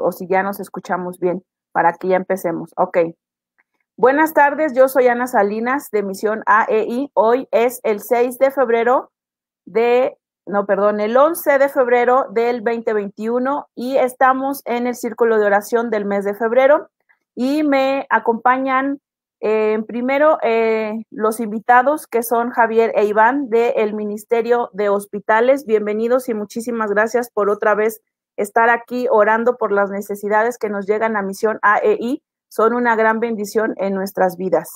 o si ya nos escuchamos bien, para que ya empecemos. Ok. Buenas tardes, yo soy Ana Salinas de Misión AEI. Hoy es el 6 de febrero de, no, perdón, el 11 de febrero del 2021 y estamos en el círculo de oración del mes de febrero y me acompañan eh, primero eh, los invitados que son Javier e Iván del Ministerio de Hospitales. Bienvenidos y muchísimas gracias por otra vez estar aquí orando por las necesidades que nos llegan a Misión AEI son una gran bendición en nuestras vidas.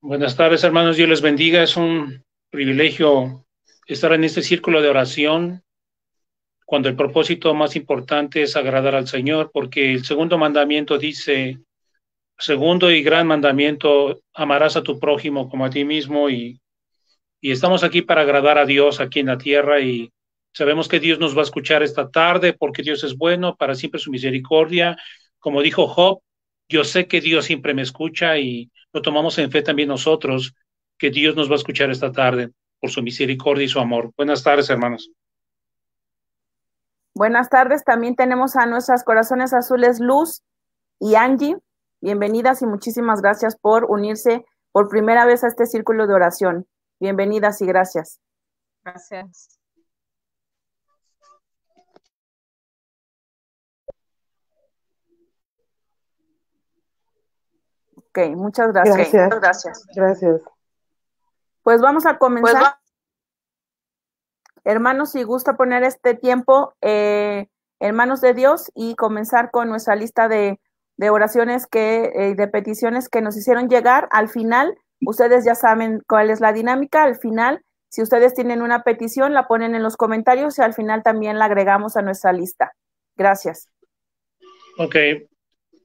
Buenas tardes, hermanos. Dios les bendiga. Es un privilegio estar en este círculo de oración cuando el propósito más importante es agradar al Señor, porque el segundo mandamiento dice, segundo y gran mandamiento, amarás a tu prójimo como a ti mismo y y estamos aquí para agradar a Dios aquí en la tierra y sabemos que Dios nos va a escuchar esta tarde porque Dios es bueno, para siempre su misericordia. Como dijo Job, yo sé que Dios siempre me escucha y lo tomamos en fe también nosotros, que Dios nos va a escuchar esta tarde por su misericordia y su amor. Buenas tardes, hermanos. Buenas tardes, también tenemos a nuestras corazones azules Luz y Angie. Bienvenidas y muchísimas gracias por unirse por primera vez a este círculo de oración. Bienvenidas y gracias. Gracias. Ok, muchas gracias. Gracias. gracias. Gracias. Pues vamos a comenzar. Pues Hermanos, si gusta poner este tiempo eh, en manos de Dios y comenzar con nuestra lista de, oraciones que, eh, de peticiones que nos hicieron llegar al final Ustedes ya saben cuál es la dinámica. Al final, si ustedes tienen una petición, la ponen en los comentarios y al final también la agregamos a nuestra lista. Gracias. Ok.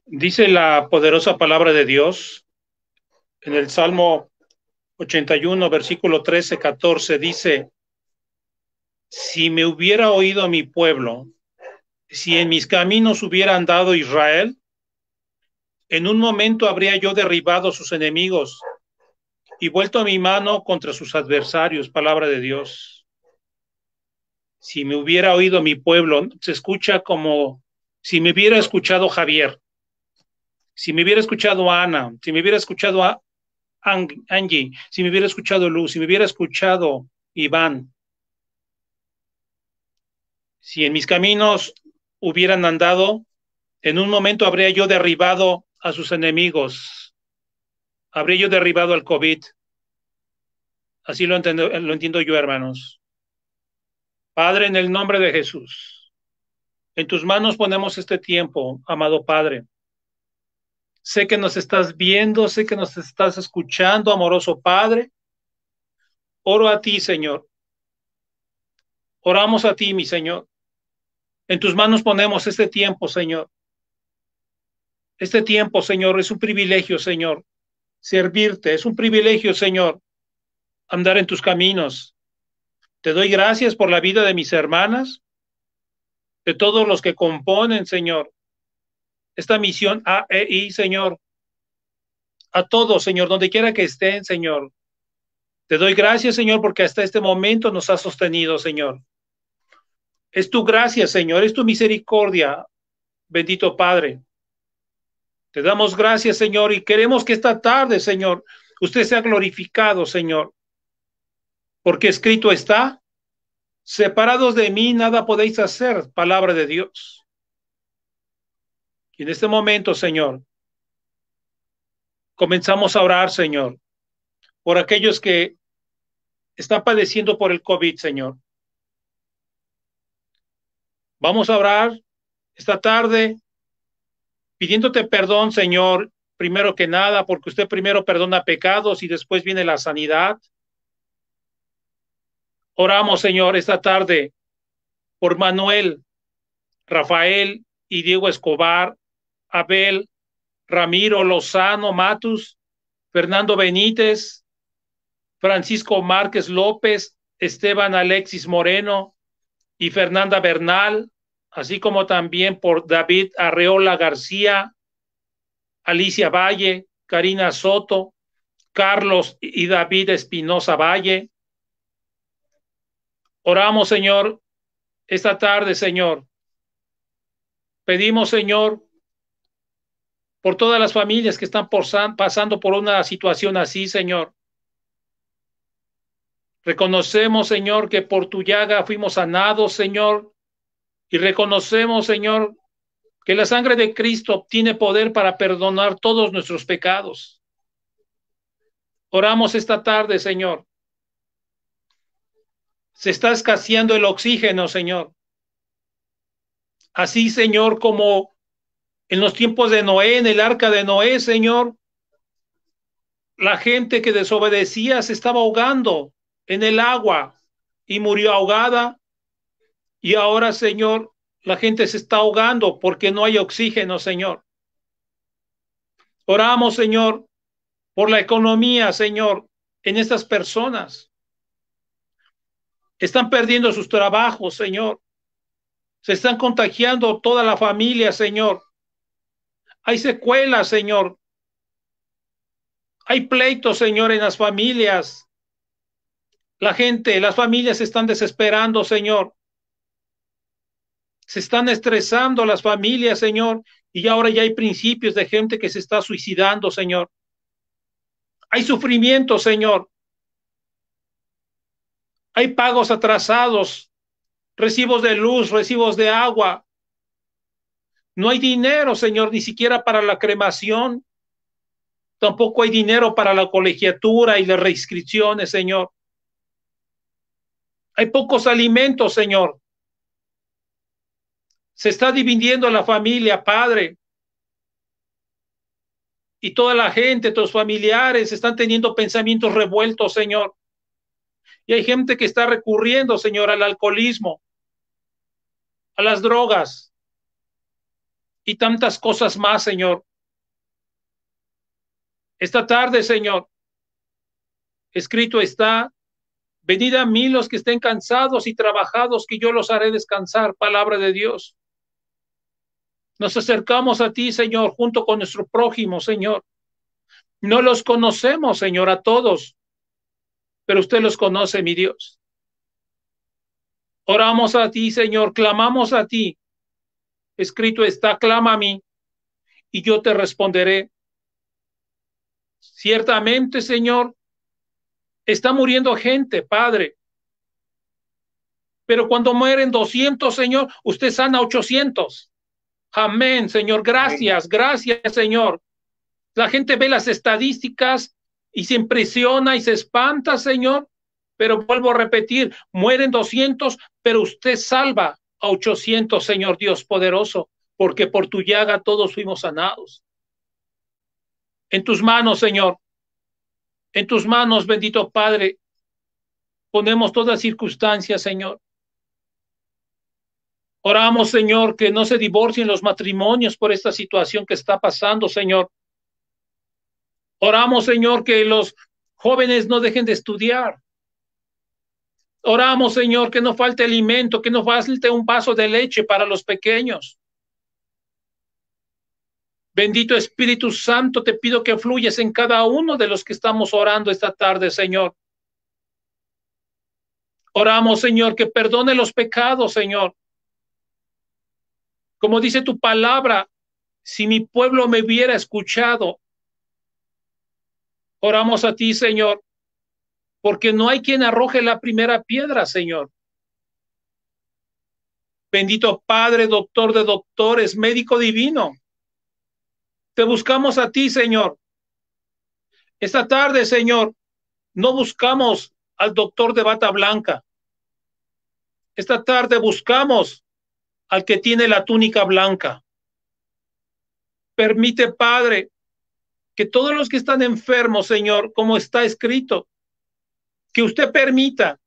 Dice la poderosa palabra de Dios en el Salmo 81, versículo 13, 14, dice, si me hubiera oído mi pueblo, si en mis caminos hubiera andado Israel, en un momento habría yo derribado sus enemigos y vuelto a mi mano contra sus adversarios, palabra de Dios. Si me hubiera oído mi pueblo, se escucha como si me hubiera escuchado Javier, si me hubiera escuchado Ana, si me hubiera escuchado a Angie, si me hubiera escuchado Luz, si me hubiera escuchado Iván, si en mis caminos hubieran andado, en un momento habría yo derribado a sus enemigos, habría yo derribado al COVID. Así lo entiendo, lo entiendo yo, hermanos. Padre, en el nombre de Jesús, en tus manos ponemos este tiempo, amado Padre. Sé que nos estás viendo, sé que nos estás escuchando, amoroso Padre. Oro a ti, Señor. Oramos a ti, mi Señor. En tus manos ponemos este tiempo, Señor. Este tiempo, Señor, es un privilegio, Señor, servirte. Es un privilegio, Señor, andar en tus caminos. Te doy gracias por la vida de mis hermanas, de todos los que componen, Señor, esta misión AEI, Señor. A todos, Señor, donde quiera que estén, Señor. Te doy gracias, Señor, porque hasta este momento nos has sostenido, Señor. Es tu gracia, Señor, es tu misericordia, bendito Padre. Te damos gracias, Señor, y queremos que esta tarde, Señor, usted sea glorificado, Señor, porque escrito está, separados de mí nada podéis hacer, palabra de Dios. Y en este momento, Señor, comenzamos a orar, Señor, por aquellos que están padeciendo por el COVID, Señor. Vamos a orar esta tarde pidiéndote perdón, Señor, primero que nada, porque usted primero perdona pecados y después viene la sanidad. Oramos, Señor, esta tarde por Manuel, Rafael y Diego Escobar, Abel, Ramiro Lozano Matus, Fernando Benítez, Francisco Márquez López, Esteban Alexis Moreno y Fernanda Bernal, así como también por David Arreola García, Alicia Valle, Karina Soto, Carlos y David Espinosa Valle, Oramos, Señor, esta tarde, Señor. Pedimos, Señor, por todas las familias que están pasando por una situación así, Señor. Reconocemos, Señor, que por tu llaga fuimos sanados, Señor. Y reconocemos, Señor, que la sangre de Cristo tiene poder para perdonar todos nuestros pecados. Oramos esta tarde, Señor. Se está escaseando el oxígeno, Señor. Así, Señor, como en los tiempos de Noé, en el arca de Noé, Señor, la gente que desobedecía se estaba ahogando en el agua y murió ahogada. Y ahora, Señor, la gente se está ahogando porque no hay oxígeno, Señor. Oramos, Señor, por la economía, Señor, en estas personas. Están perdiendo sus trabajos, Señor. Se están contagiando toda la familia, Señor. Hay secuelas, Señor. Hay pleitos, Señor, en las familias. La gente, las familias se están desesperando, Señor. Se están estresando las familias, Señor, y ahora ya hay principios de gente que se está suicidando, Señor. Hay sufrimiento, Señor. Hay pagos atrasados, recibos de luz, recibos de agua. No hay dinero, Señor, ni siquiera para la cremación. Tampoco hay dinero para la colegiatura y las reinscripciones, Señor. Hay pocos alimentos, Señor. Se está dividiendo la familia, Padre. Y toda la gente, los familiares están teniendo pensamientos revueltos, Señor. Y hay gente que está recurriendo, Señor, al alcoholismo, a las drogas y tantas cosas más, Señor. Esta tarde, Señor, escrito está, venid a mí los que estén cansados y trabajados, que yo los haré descansar, palabra de Dios. Nos acercamos a ti, Señor, junto con nuestro prójimo, Señor. No los conocemos, Señor, a todos, pero usted los conoce, mi Dios. Oramos a ti, Señor, clamamos a ti. Escrito está, clama a mí y yo te responderé. Ciertamente, Señor, está muriendo gente, Padre. Pero cuando mueren 200, Señor, usted sana 800. Amén, Señor. Gracias, gracias, Señor. La gente ve las estadísticas y se impresiona y se espanta, Señor. Pero vuelvo a repetir, mueren 200, pero usted salva a 800, Señor Dios poderoso, porque por tu llaga todos fuimos sanados. En tus manos, Señor. En tus manos, bendito Padre, ponemos todas circunstancias, Señor. Oramos, Señor, que no se divorcien los matrimonios por esta situación que está pasando, Señor. Oramos, Señor, que los jóvenes no dejen de estudiar. Oramos, Señor, que no falte alimento, que no falte un vaso de leche para los pequeños. Bendito Espíritu Santo, te pido que fluyes en cada uno de los que estamos orando esta tarde, Señor. Oramos, Señor, que perdone los pecados, Señor. Como dice tu palabra, si mi pueblo me hubiera escuchado, oramos a ti, Señor, porque no hay quien arroje la primera piedra, Señor. Bendito Padre, doctor de doctores, médico divino. Te buscamos a ti, Señor. Esta tarde, Señor, no buscamos al doctor de bata blanca. Esta tarde buscamos al que tiene la túnica blanca. Permite, Padre, que todos los que están enfermos, Señor, como está escrito, que usted permita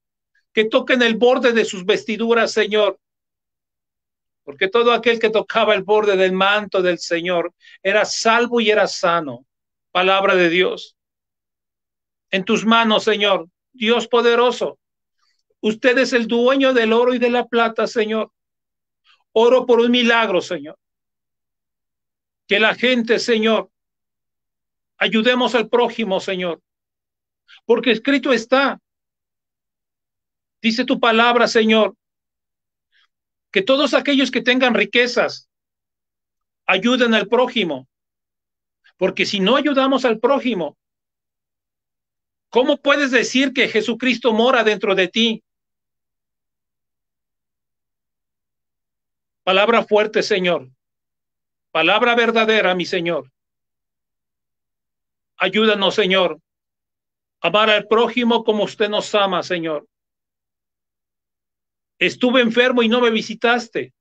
que toquen el borde de sus vestiduras, Señor, porque todo aquel que tocaba el borde del manto del Señor era salvo y era sano. Palabra de Dios. En tus manos, Señor, Dios poderoso. Usted es el dueño del oro y de la plata, Señor. Oro por un milagro, Señor. Que la gente, Señor, ayudemos al prójimo, Señor. Porque escrito está, Dice tu palabra, Señor, que todos aquellos que tengan riquezas ayuden al prójimo. Porque si no ayudamos al prójimo, ¿cómo puedes decir que Jesucristo mora dentro de ti? Palabra fuerte, Señor. Palabra verdadera, mi Señor. Ayúdanos, Señor. Amar al prójimo como usted nos ama, Señor. Estuve enfermo y no me visitaste.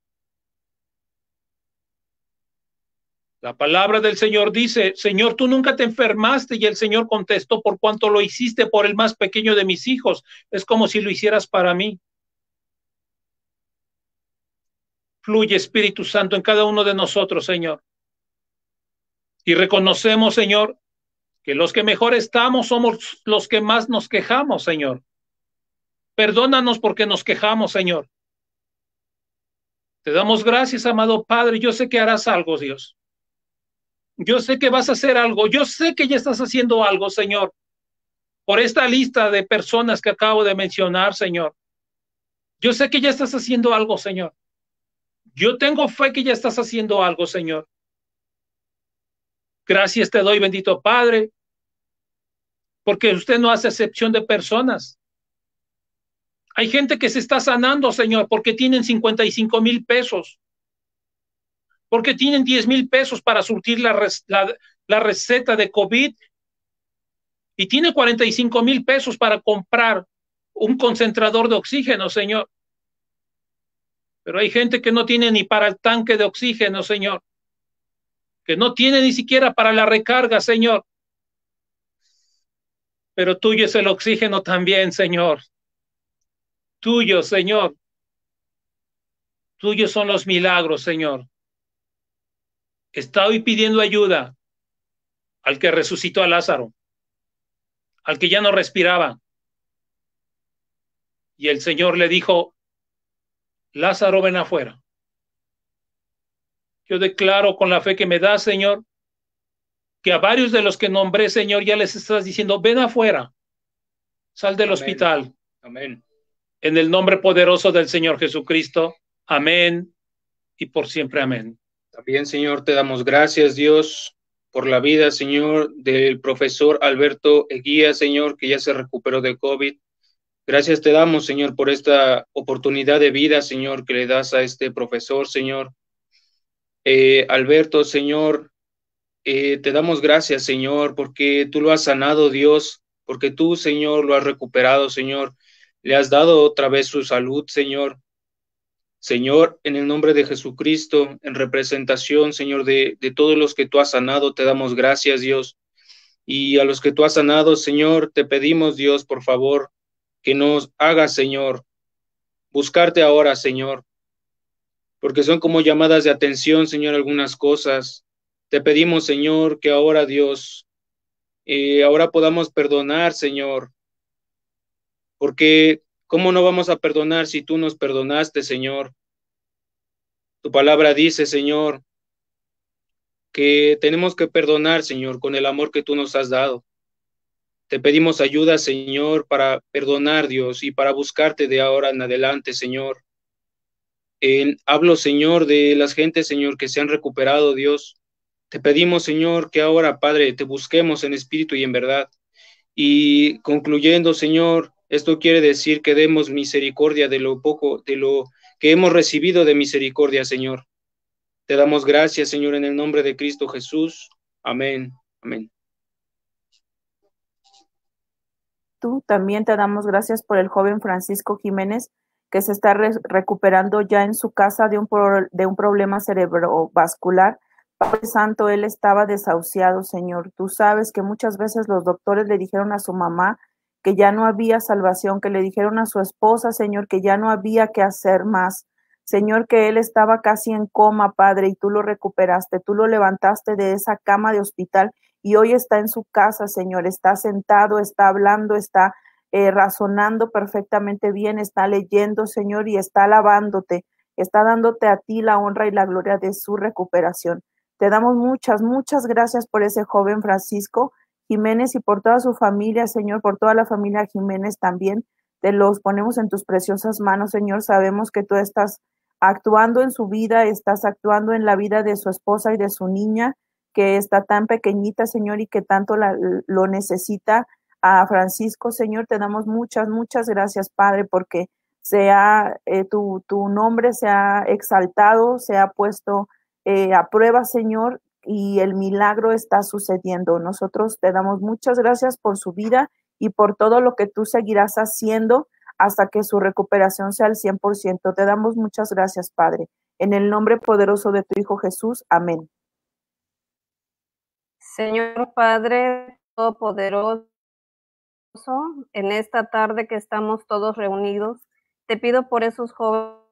La palabra del Señor dice, Señor, tú nunca te enfermaste y el Señor contestó, por cuanto lo hiciste por el más pequeño de mis hijos, es como si lo hicieras para mí. Fluye Espíritu Santo en cada uno de nosotros, Señor. Y reconocemos, Señor, que los que mejor estamos somos los que más nos quejamos, Señor. Perdónanos porque nos quejamos, Señor. Te damos gracias, amado Padre. Yo sé que harás algo, Dios. Yo sé que vas a hacer algo. Yo sé que ya estás haciendo algo, Señor. Por esta lista de personas que acabo de mencionar, Señor. Yo sé que ya estás haciendo algo, Señor. Yo tengo fe que ya estás haciendo algo, Señor. Gracias te doy, bendito Padre, porque usted no hace excepción de personas. Hay gente que se está sanando, Señor, porque tienen 55 mil pesos, porque tienen 10 mil pesos para surtir la, la receta de COVID y tiene 45 mil pesos para comprar un concentrador de oxígeno, Señor. Pero hay gente que no tiene ni para el tanque de oxígeno, Señor. Que no tiene ni siquiera para la recarga, Señor. Pero tuyo es el oxígeno también, Señor. Tuyo, Señor. Tuyos son los milagros, Señor. Estoy pidiendo ayuda al que resucitó a Lázaro, al que ya no respiraba. Y el Señor le dijo, Lázaro, ven afuera. Yo declaro con la fe que me da, Señor, que a varios de los que nombré, Señor, ya les estás diciendo, ven afuera, sal del hospital. Amén. En el nombre poderoso del Señor Jesucristo. Amén. Y por siempre, amén. También, Señor, te damos gracias, Dios, por la vida, Señor, del profesor Alberto Eguía, Señor, que ya se recuperó de COVID. Gracias te damos, Señor, por esta oportunidad de vida, Señor, que le das a este profesor, Señor. Eh, Alberto, Señor, eh, te damos gracias, Señor, porque tú lo has sanado, Dios, porque tú, Señor, lo has recuperado, Señor. Le has dado otra vez su salud, Señor. Señor, en el nombre de Jesucristo, en representación, Señor, de, de todos los que tú has sanado, te damos gracias, Dios. Y a los que tú has sanado, Señor, te pedimos, Dios, por favor, que nos haga, Señor, buscarte ahora, Señor, porque son como llamadas de atención, Señor, algunas cosas. Te pedimos, Señor, que ahora, Dios, eh, ahora podamos perdonar, Señor, porque ¿cómo no vamos a perdonar si tú nos perdonaste, Señor? Tu palabra dice, Señor, que tenemos que perdonar, Señor, con el amor que tú nos has dado. Te pedimos ayuda, Señor, para perdonar, Dios, y para buscarte de ahora en adelante, Señor. hablo, Señor, de las gentes, Señor, que se han recuperado, Dios. Te pedimos, Señor, que ahora, Padre, te busquemos en espíritu y en verdad. Y concluyendo, Señor, esto quiere decir que demos misericordia de lo poco, de lo que hemos recibido de misericordia, Señor. Te damos gracias, Señor, en el nombre de Cristo Jesús. Amén. Amén. También te damos gracias por el joven Francisco Jiménez que se está recuperando ya en su casa de un, de un problema cerebrovascular. Padre Santo, él estaba desahuciado, Señor. Tú sabes que muchas veces los doctores le dijeron a su mamá que ya no había salvación, que le dijeron a su esposa, Señor, que ya no había que hacer más. Señor, que él estaba casi en coma, Padre, y tú lo recuperaste, tú lo levantaste de esa cama de hospital y hoy está en su casa, Señor, está sentado, está hablando, está eh, razonando perfectamente bien, está leyendo, Señor, y está alabándote, está dándote a ti la honra y la gloria de su recuperación. Te damos muchas, muchas gracias por ese joven Francisco Jiménez y por toda su familia, Señor, por toda la familia Jiménez también. te los ponemos en tus preciosas manos, Señor. Sabemos que tú estás actuando en su vida, estás actuando en la vida de su esposa y de su niña, que está tan pequeñita, Señor, y que tanto lo necesita a Francisco, Señor. Te damos muchas, muchas gracias, Padre, porque sea eh, tu, tu, nombre se ha exaltado, se ha puesto eh, a prueba, Señor, y el milagro está sucediendo. Nosotros te damos muchas gracias por su vida y por todo lo que tú seguirás haciendo hasta que su recuperación sea al 100%. Te damos muchas gracias, Padre. En el nombre poderoso de tu Hijo Jesús. Amén. Señor Padre Todopoderoso, en esta tarde que estamos todos reunidos, te pido por esos jóvenes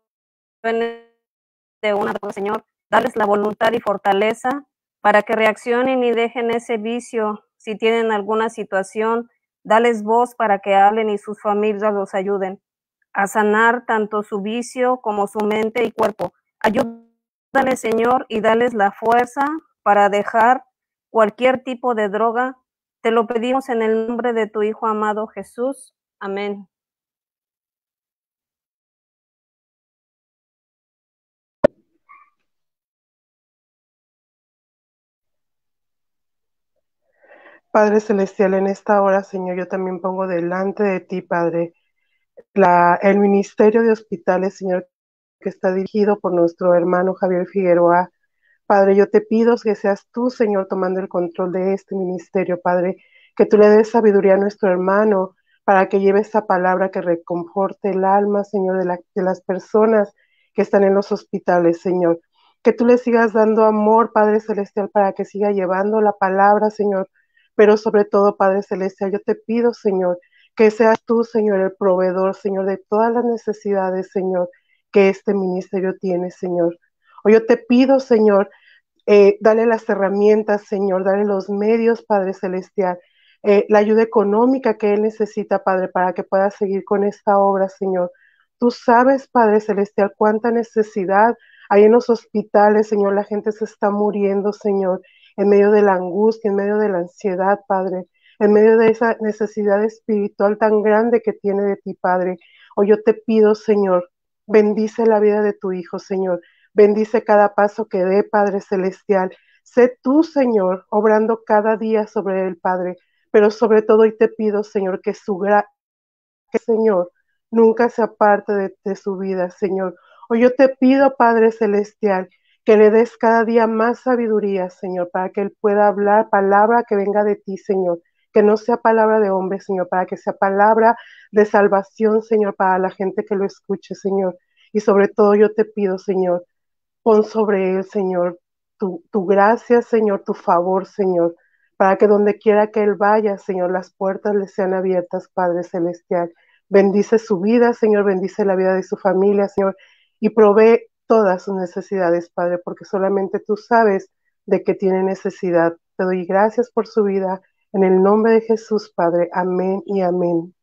de una, Señor, darles la voluntad y fortaleza para que reaccionen y dejen ese vicio. Si tienen alguna situación, dales voz para que hablen y sus familias los ayuden a sanar tanto su vicio como su mente y cuerpo. Ayúdales, Señor, y dales la fuerza para dejar cualquier tipo de droga. Te lo pedimos en el nombre de tu Hijo amado Jesús. Amén. Padre Celestial, en esta hora, Señor, yo también pongo delante de ti, Padre, el Ministerio de Hospitales, Señor, que está dirigido por nuestro hermano Javier Figueroa. Padre, yo te pido que seas tú, Señor, tomando el control de este ministerio, Padre, que tú le des sabiduría a nuestro hermano para que lleve esa palabra que reconforte el alma, Señor, de, de las personas que están en los hospitales, Señor. Que tú le sigas dando amor, Padre Celestial, para que siga llevando la palabra, Señor, pero sobre todo, Padre Celestial, yo te pido, Señor, que seas tú, Señor, el proveedor, Señor, de todas las necesidades, Señor, que este ministerio tiene, Señor. O yo te pido, Señor, eh, dale las herramientas, Señor, dale los medios, Padre Celestial, eh, la ayuda económica que Él necesita, Padre, para que pueda seguir con esta obra, Señor. Tú sabes, Padre Celestial, cuánta necesidad hay en los hospitales, Señor. La gente se está muriendo, Señor en medio de la angustia, en medio de la ansiedad, Padre, en medio de esa necesidad espiritual tan grande que tiene de ti, Padre. Hoy yo te pido, Señor, bendice la vida de tu Hijo, Señor. Bendice cada paso que dé, Padre Celestial. Sé tú, Señor, obrando cada día sobre el Padre. Pero sobre todo hoy te pido, Señor, que su gracia, Señor, nunca se aparte de, de su vida, Señor. Hoy yo te pido, Padre Celestial, que le des cada día más sabiduría, Señor, para que Él pueda hablar palabra que venga de ti, Señor, que no sea palabra de hombre, Señor, para que sea palabra de salvación, Señor, para la gente que lo escuche, Señor. Y sobre todo yo te pido, Señor, pon sobre Él, Señor, tu, tu gracia, Señor, tu favor, Señor, para que donde quiera que Él vaya, Señor, las puertas le sean abiertas, Padre Celestial. Bendice su vida, Señor, bendice la vida de su familia, Señor, y provee todas sus necesidades, Padre, porque solamente tú sabes de que tiene necesidad. Te doy gracias por su vida. En el nombre de Jesús, Padre. Amén y amén.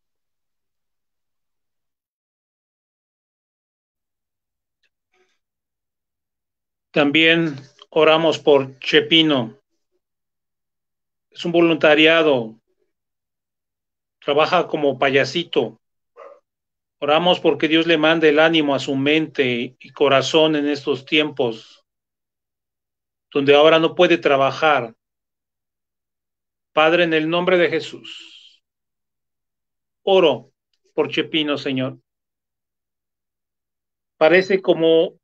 También oramos por Chepino. Es un voluntariado. Trabaja como payasito. Oramos porque Dios le mande el ánimo a su mente y corazón en estos tiempos donde ahora no puede trabajar. Padre, en el nombre de Jesús, oro por Chepino, Señor. Parece como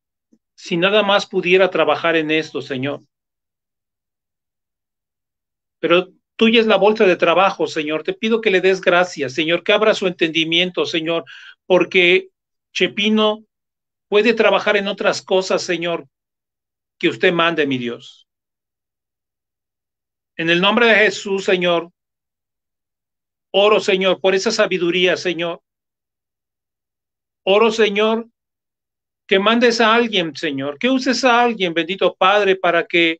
si nada más pudiera trabajar en esto, Señor. Pero Tuya es la bolsa de trabajo, Señor. Te pido que le des gracias, Señor, que abra su entendimiento, Señor, porque Chepino puede trabajar en otras cosas, Señor, que usted mande, mi Dios. En el nombre de Jesús, Señor, oro, Señor, por esa sabiduría, Señor. Oro, Señor, que mandes a alguien, Señor, que uses a alguien, bendito Padre, para que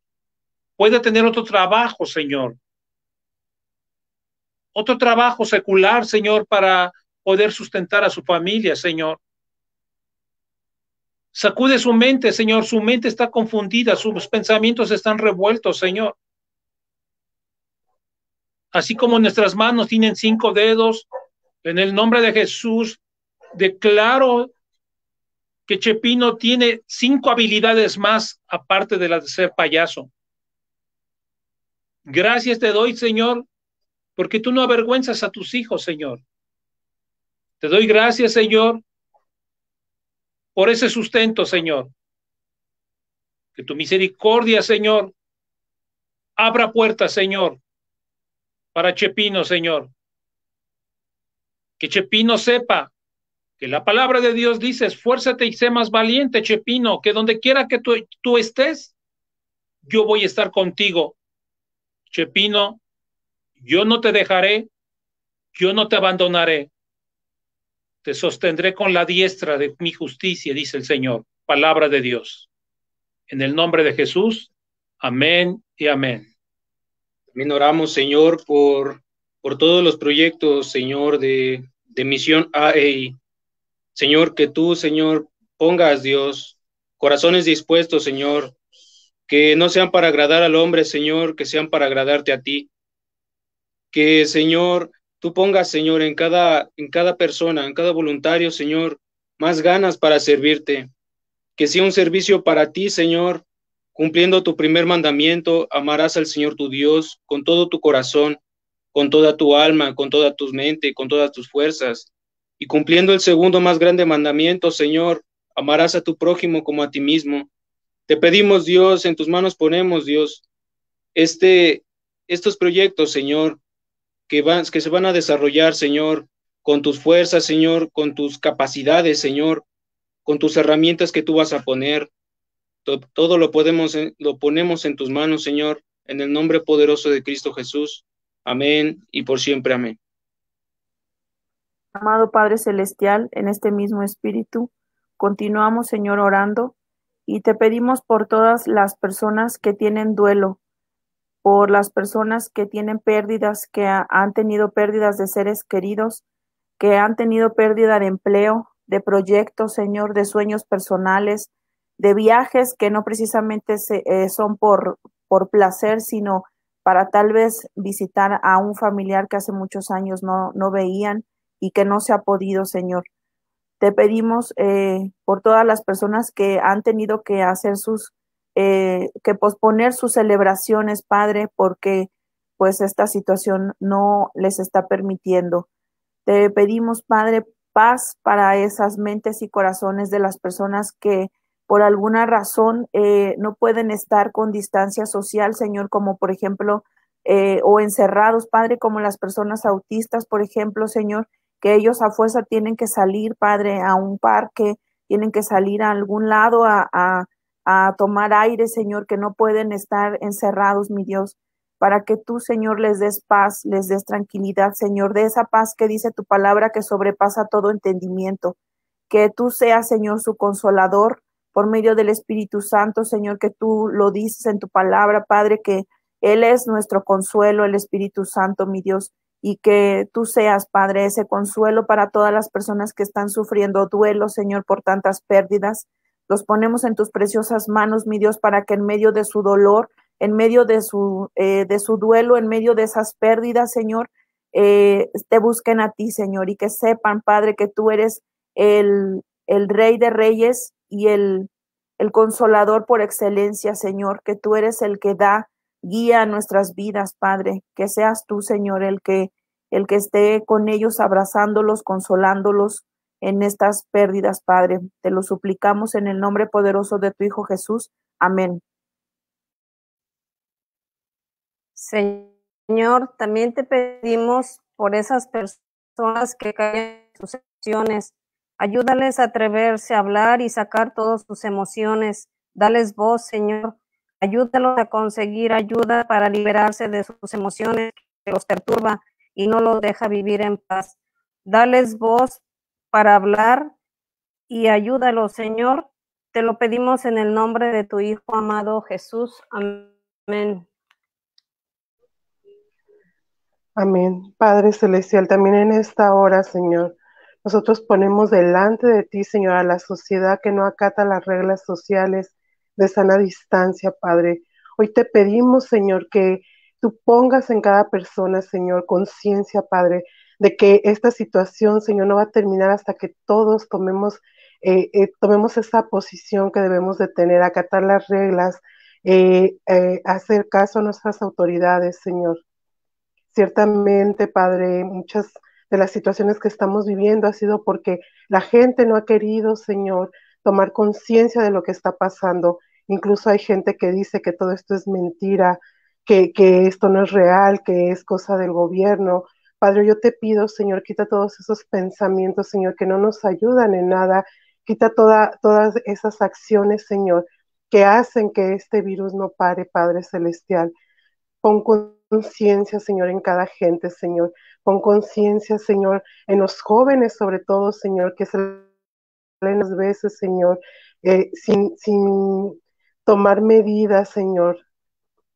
pueda tener otro trabajo, Señor otro trabajo secular, Señor, para poder sustentar a su familia, Señor. Sacude su mente, Señor, su mente está confundida, sus pensamientos están revueltos, Señor. Así como nuestras manos tienen cinco dedos, En el nombre de Jesús, declaro que Chepino tiene cinco habilidades más aparte de las de ser payaso. Gracias te doy, Señor, porque tú no avergüenzas a tus hijos, Señor. Te doy gracias, Señor, por ese sustento, Señor. Que tu misericordia, Señor, abra puertas, Señor, para Chepino, Señor. Que Chepino sepa que la palabra de Dios dice, esfuérzate y sé más valiente, Chepino, que donde quiera que tú, estés, yo voy a estar contigo. Chepino, yo no te dejaré, yo no te abandonaré. Te sostendré con la diestra de mi justicia, dice el Señor. Palabra de Dios. En el nombre de Jesús, amén y amén. También oramos, Señor, por, por todos los proyectos, Señor, de, de misión AEI. Señor, que tú, Señor, pongas, Dios, corazones dispuestos, Señor, que no sean para agradar al hombre, Señor, que sean para agradarte a ti. Que, Señor, tú pongas, Señor, en cada, en cada persona, en cada voluntario, Señor, más ganas para servirte. Que sea un servicio para ti, Señor, cumpliendo tu primer mandamiento, amarás al Señor tu Dios con todo tu corazón, con toda tu alma, con toda tu mente, con todas tus fuerzas y cumpliendo el segundo más grande mandamiento, Señor, amarás a tu prójimo como a ti mismo. Te pedimos, Dios, en tus manos ponemos, Dios, este, estos proyectos, Señor, que, van, que se van a desarrollar, Señor, con tus fuerzas, Señor, con tus capacidades, Señor, con tus herramientas que tú vas a poner. Todo, lo podemos, lo ponemos en tus manos, Señor, en el nombre poderoso de Cristo Jesús. Amén y por siempre amén. Amado Padre Celestial, en este mismo espíritu, continuamos, Señor, orando y te pedimos por todas las personas que tienen duelo, por las personas que tienen pérdidas, que han tenido pérdidas de seres queridos, que han tenido pérdida de empleo, de proyectos, Señor, de sueños personales, de viajes que no precisamente se, eh, son por, por placer, sino para tal vez visitar a un familiar que hace muchos años no, no veían y que no se ha podido, Señor. Te pedimos eh, por todas las personas que han tenido que hacer sus, eh, que posponer sus celebraciones, Padre, porque pues esta situación no les está permitiendo. Te pedimos, Padre, paz para esas mentes y corazones de las personas que por alguna razón eh, no pueden estar con distancia social, Señor, como por ejemplo, o encerrados, Padre, como las personas autistas, por ejemplo, Señor, que ellos a fuerza tienen que salir, Padre, a un parque, tienen que salir a algún lado a, a, tomar aire, Señor, que no pueden estar encerrados, mi Dios, para que tú, Señor, les des paz, les des tranquilidad, Señor, de esa paz que dice tu palabra que sobrepasa todo entendimiento. Que tú seas, Señor, su consolador por medio del Espíritu Santo, Señor, que tú lo dices en tu palabra, Padre, que Él es nuestro consuelo, el Espíritu Santo, mi Dios y que tú seas, Padre, ese consuelo para todas las personas que están sufriendo duelo, Señor, por tantas pérdidas. Los ponemos en tus preciosas manos, mi Dios, para que en medio de su dolor, en medio de su, eh, de su duelo, en medio de esas pérdidas, Señor, eh, te busquen a ti, Señor, y que sepan, Padre, que tú eres el, el Rey de Reyes y el, el consolador por excelencia, Señor, que tú eres el que da Guía nuestras vidas, Padre, que seas tú, Señor, el que el que esté con ellos abrazándolos, consolándolos en estas pérdidas, Padre. Te lo suplicamos en el nombre poderoso de tu Hijo Jesús. Amén. Señor, también te pedimos por esas personas que caen en sus emociones. Ayúdales a atreverse a hablar y sacar todas sus emociones. Dales voz, Señor, Ayúdalos a conseguir ayuda para liberarse de sus emociones que los perturba y no los deja vivir en paz. Dales voz para hablar y ayúdalos, Señor. Te lo pedimos en el nombre de tu Hijo amado Jesús. Amén. Amén. Padre Celestial, también en esta hora, Señor, nosotros ponemos delante de ti, Señor, a la sociedad que no acata las reglas sociales de sana distancia, Padre. Hoy te pedimos, Señor, que tú pongas en cada persona, Señor, conciencia, Padre, de que esta situación, Señor, no va a terminar hasta que todos tomemos, eh, eh, tomemos esa posición que debemos de tener, acatar las reglas, eh, hacer caso a nuestras autoridades, Señor. Ciertamente, Padre, muchas de las situaciones que estamos viviendo ha sido porque la gente no ha querido, Señor, tomar conciencia de lo que está pasando. Incluso hay gente que dice que todo esto es mentira, que, que esto no es real, que es cosa del gobierno. Padre, yo te pido, Señor, quita todos esos pensamientos, Señor, que no nos ayudan en nada. Quita toda, todas esas acciones, Señor, que hacen que este virus no pare, Padre Celestial. Pon conciencia, Señor, en cada gente, Señor. Pon conciencia, Señor, en los jóvenes, sobre todo, Señor, que se las veces, Señor, eh, sin, sin tomar medidas, Señor.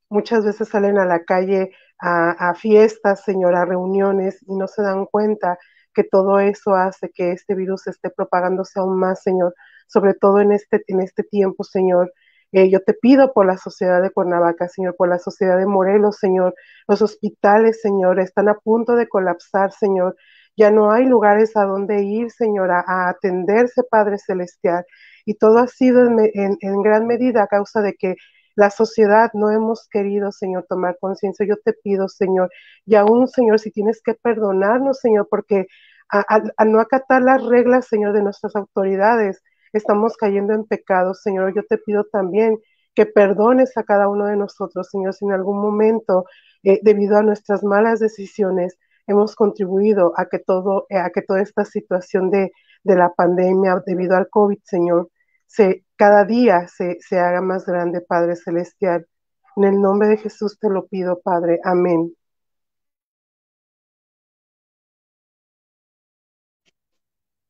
Muchas veces salen a la calle a, fiestas, Señor, a reuniones y no se dan cuenta que todo eso hace que este virus esté propagándose aún más, Señor, sobre todo en este, en este tiempo, Señor. Eh, yo te pido por la sociedad de Cuernavaca, Señor, por la sociedad de Morelos, Señor. Los hospitales, Señor, están a punto de colapsar, Señor. Ya no hay lugares a donde ir, Señor, a, atenderse, Padre Celestial. Y todo ha sido en, gran medida a causa de que la sociedad no hemos querido, Señor, tomar conciencia. Yo te pido, Señor, y aún, Señor, si tienes que perdonarnos, Señor, porque al no acatar las reglas, Señor, de nuestras autoridades, estamos cayendo en pecado, Señor. Yo te pido también que perdones a cada uno de nosotros, Señor, si en algún momento, eh, debido a nuestras malas decisiones, hemos contribuido a que todo, a que toda esta situación de, de la pandemia debido al COVID, Señor, se, cada día se, se haga más grande, Padre Celestial. En el nombre de Jesús te lo pido, Padre. Amén.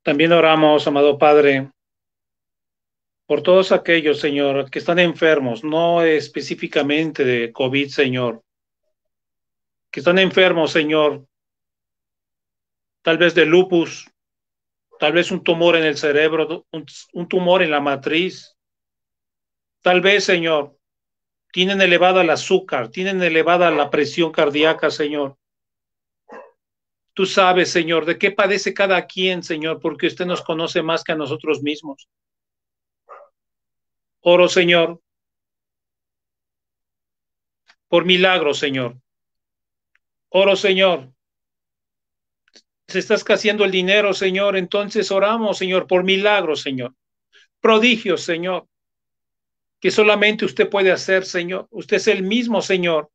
También oramos, amado Padre, por todos aquellos, Señor, que están enfermos, no específicamente de COVID, Señor, que están enfermos, Señor, tal vez de lupus, tal vez un tumor en el cerebro, un, tumor en la matriz. Tal vez, Señor, tienen elevada el azúcar, tienen elevada la presión cardíaca, Señor. Tú sabes, Señor, de qué padece cada quien, Señor, porque usted nos conoce más que a nosotros mismos. Oro, Señor, por milagro, Señor. Oro, Señor, se está escaseando el dinero, Señor, entonces oramos, Señor, por milagros, Señor. Prodigios, Señor, que solamente usted puede hacer, Señor. Usted es el mismo, Señor,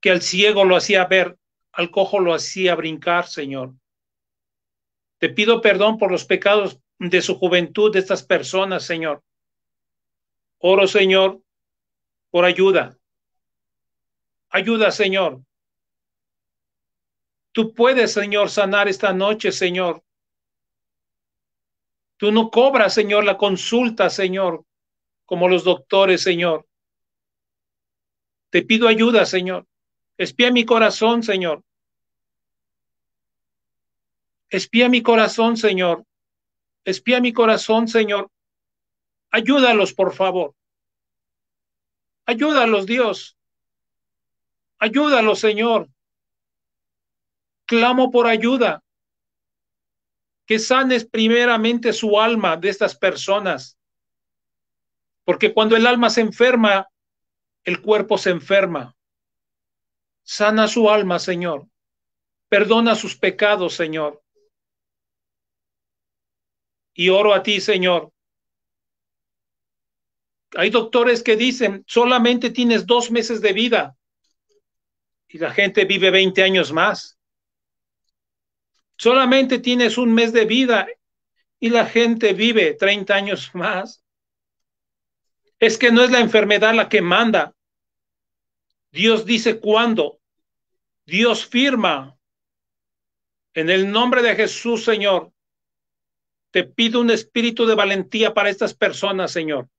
que al ciego lo hacía ver, al cojo lo hacía brincar, Señor. Te pido perdón por los pecados de su juventud de estas personas, Señor. Oro, Señor, por ayuda. Ayuda, Señor, Tú puedes, Señor, sanar esta noche, Señor. Tú no cobras, Señor, la consulta, Señor, como los doctores, Señor. Te pido ayuda, Señor. Espía mi corazón, Señor. Espía mi corazón, Señor. Espía mi corazón, Señor. Ayúdalos, por favor. Ayúdalos, Dios. Ayúdalos, Señor clamo por ayuda, que sanes primeramente su alma de estas personas, porque cuando el alma se enferma, el cuerpo se enferma. Sana su alma, Señor. Perdona sus pecados, Señor. Y oro a ti, Señor. Hay doctores que dicen, solamente tienes dos meses de vida y la gente vive 20 años más. Solamente tienes un mes de vida y la gente vive 30 años más. Es que no es la enfermedad la que manda. Dios dice cuándo. Dios firma. En el nombre de Jesús, Señor, te pido un espíritu de valentía para estas personas, Señor.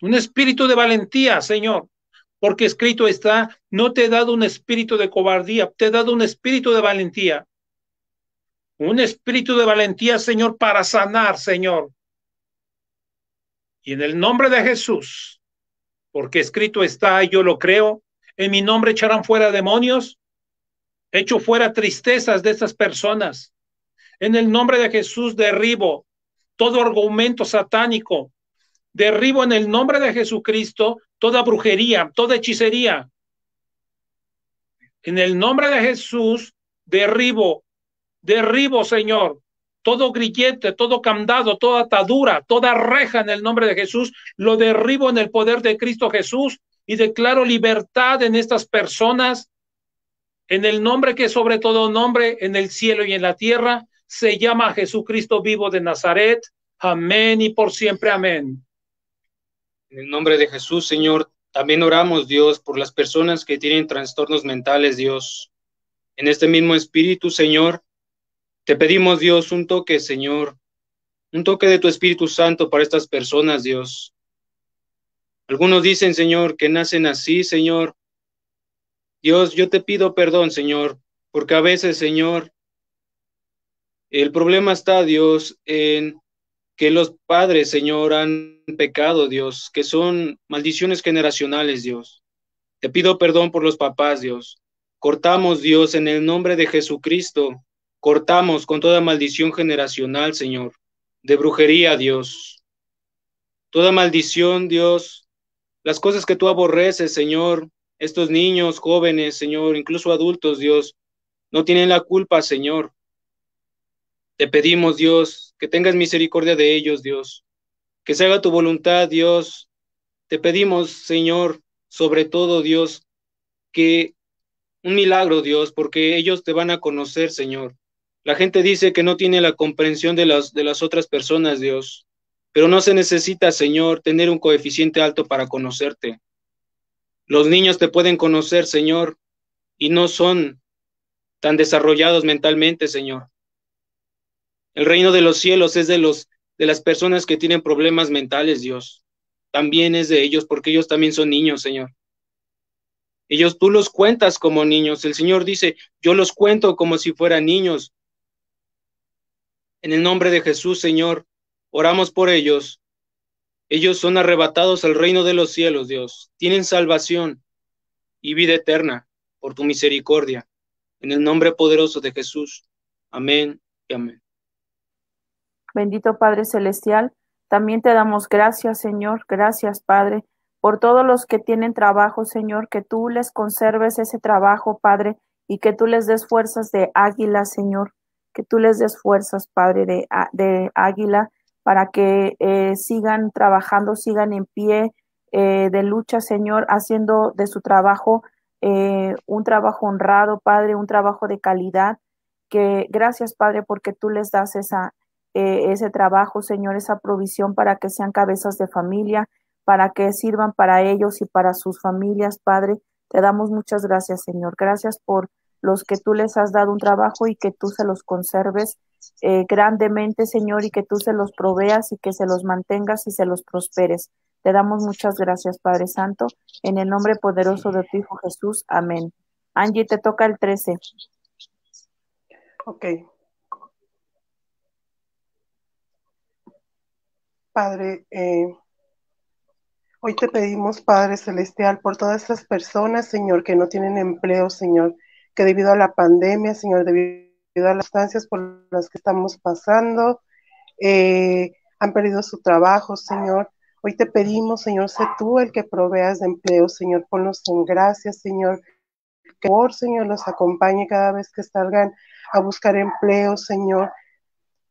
Un espíritu de valentía, Señor, porque escrito está, no te he dado un espíritu de cobardía, te he dado un espíritu de valentía un espíritu de valentía, Señor, para sanar, Señor. Y en el nombre de Jesús, porque escrito está, yo lo creo, en mi nombre echarán fuera demonios, Echo fuera tristezas de estas personas. En el nombre de Jesús derribo todo argumento satánico. Derribo en el nombre de Jesucristo toda brujería, toda hechicería. En el nombre de Jesús derribo, derribo, Señor, todo grillete, todo candado, toda atadura, toda reja en el nombre de Jesús, lo derribo en el poder de Cristo Jesús y declaro libertad en estas personas, en el nombre que sobre todo nombre, en el cielo y en la tierra, se llama Jesucristo vivo de Nazaret. Amén y por siempre amén. En el nombre de Jesús, Señor, también oramos, Dios, por las personas que tienen trastornos mentales, Dios. En este mismo espíritu, Señor, te pedimos, Dios, un toque, Señor, un toque de tu Espíritu Santo para estas personas, Dios. Algunos dicen, Señor, que nacen así, Señor. Dios, yo te pido perdón, Señor, porque a veces, Señor, el problema está, Dios, en que los padres, Señor, han pecado, Dios, que son maldiciones generacionales, Dios. Te pido perdón por los papás, Dios. Cortamos, Dios, en el nombre de Jesucristo, Cortamos con toda maldición generacional, Señor, de brujería, Dios. Toda maldición, Dios, las cosas que tú aborreces, Señor, estos niños, jóvenes, Señor, incluso adultos, Dios, no tienen la culpa, Señor. Te pedimos, Dios, que tengas misericordia de ellos, Dios. Que se haga tu voluntad, Dios. Te pedimos, Señor, sobre todo, Dios, que un milagro, Dios, porque ellos te van a conocer, Señor. La gente dice que no tiene la comprensión de las, de las otras personas, Dios, pero no se necesita, Señor, tener un coeficiente alto para conocerte. Los niños te pueden conocer, Señor, y no son tan desarrollados mentalmente, Señor. El reino de los cielos es de los de las personas que tienen problemas mentales, Dios. También es de ellos porque ellos también son niños, Señor. Ellos tú los cuentas como niños. El Señor dice, yo los cuento como si fueran niños. En el nombre de Jesús, Señor, oramos por ellos. Ellos son arrebatados al reino de los cielos, Dios. Tienen salvación y vida eterna por tu misericordia. En el nombre poderoso de Jesús. Amén y amén. Bendito Padre Celestial, también te damos gracias, Señor. Gracias, Padre, por todos los que tienen trabajo, Señor, que tú les conserves ese trabajo, Padre, y que tú les des fuerzas de águila, Señor que tú les des fuerzas, Padre, de, de águila, para que eh, sigan trabajando, sigan en pie eh, de lucha, Señor, haciendo de su trabajo eh, un trabajo honrado, Padre, un trabajo de calidad. Que gracias, Padre, porque tú les das esa, ese trabajo, Señor, esa provisión para que sean cabezas de familia, para que sirvan para ellos y para sus familias, Padre. Te damos muchas gracias, Señor. Gracias por los que tú les has dado un trabajo y que tú se los conserves eh, grandemente, Señor, y que tú se los proveas y que se los mantengas y se los prosperes. Te damos muchas gracias, Padre Santo, en el nombre poderoso de tu Hijo Jesús. Amén. Angie, te toca el 13. Ok. Padre, eh, hoy te pedimos, Padre Celestial, por todas estas personas, Señor, que no tienen empleo, Señor, que debido a la pandemia, Señor, debido a las estancias por las que estamos pasando, eh, han perdido su trabajo, Señor. Hoy te pedimos, Señor, sé tú el que proveas de empleo, Señor, ponlos en gracia, Señor. Que por, Señor, los acompañe cada vez que salgan a buscar empleo, Señor.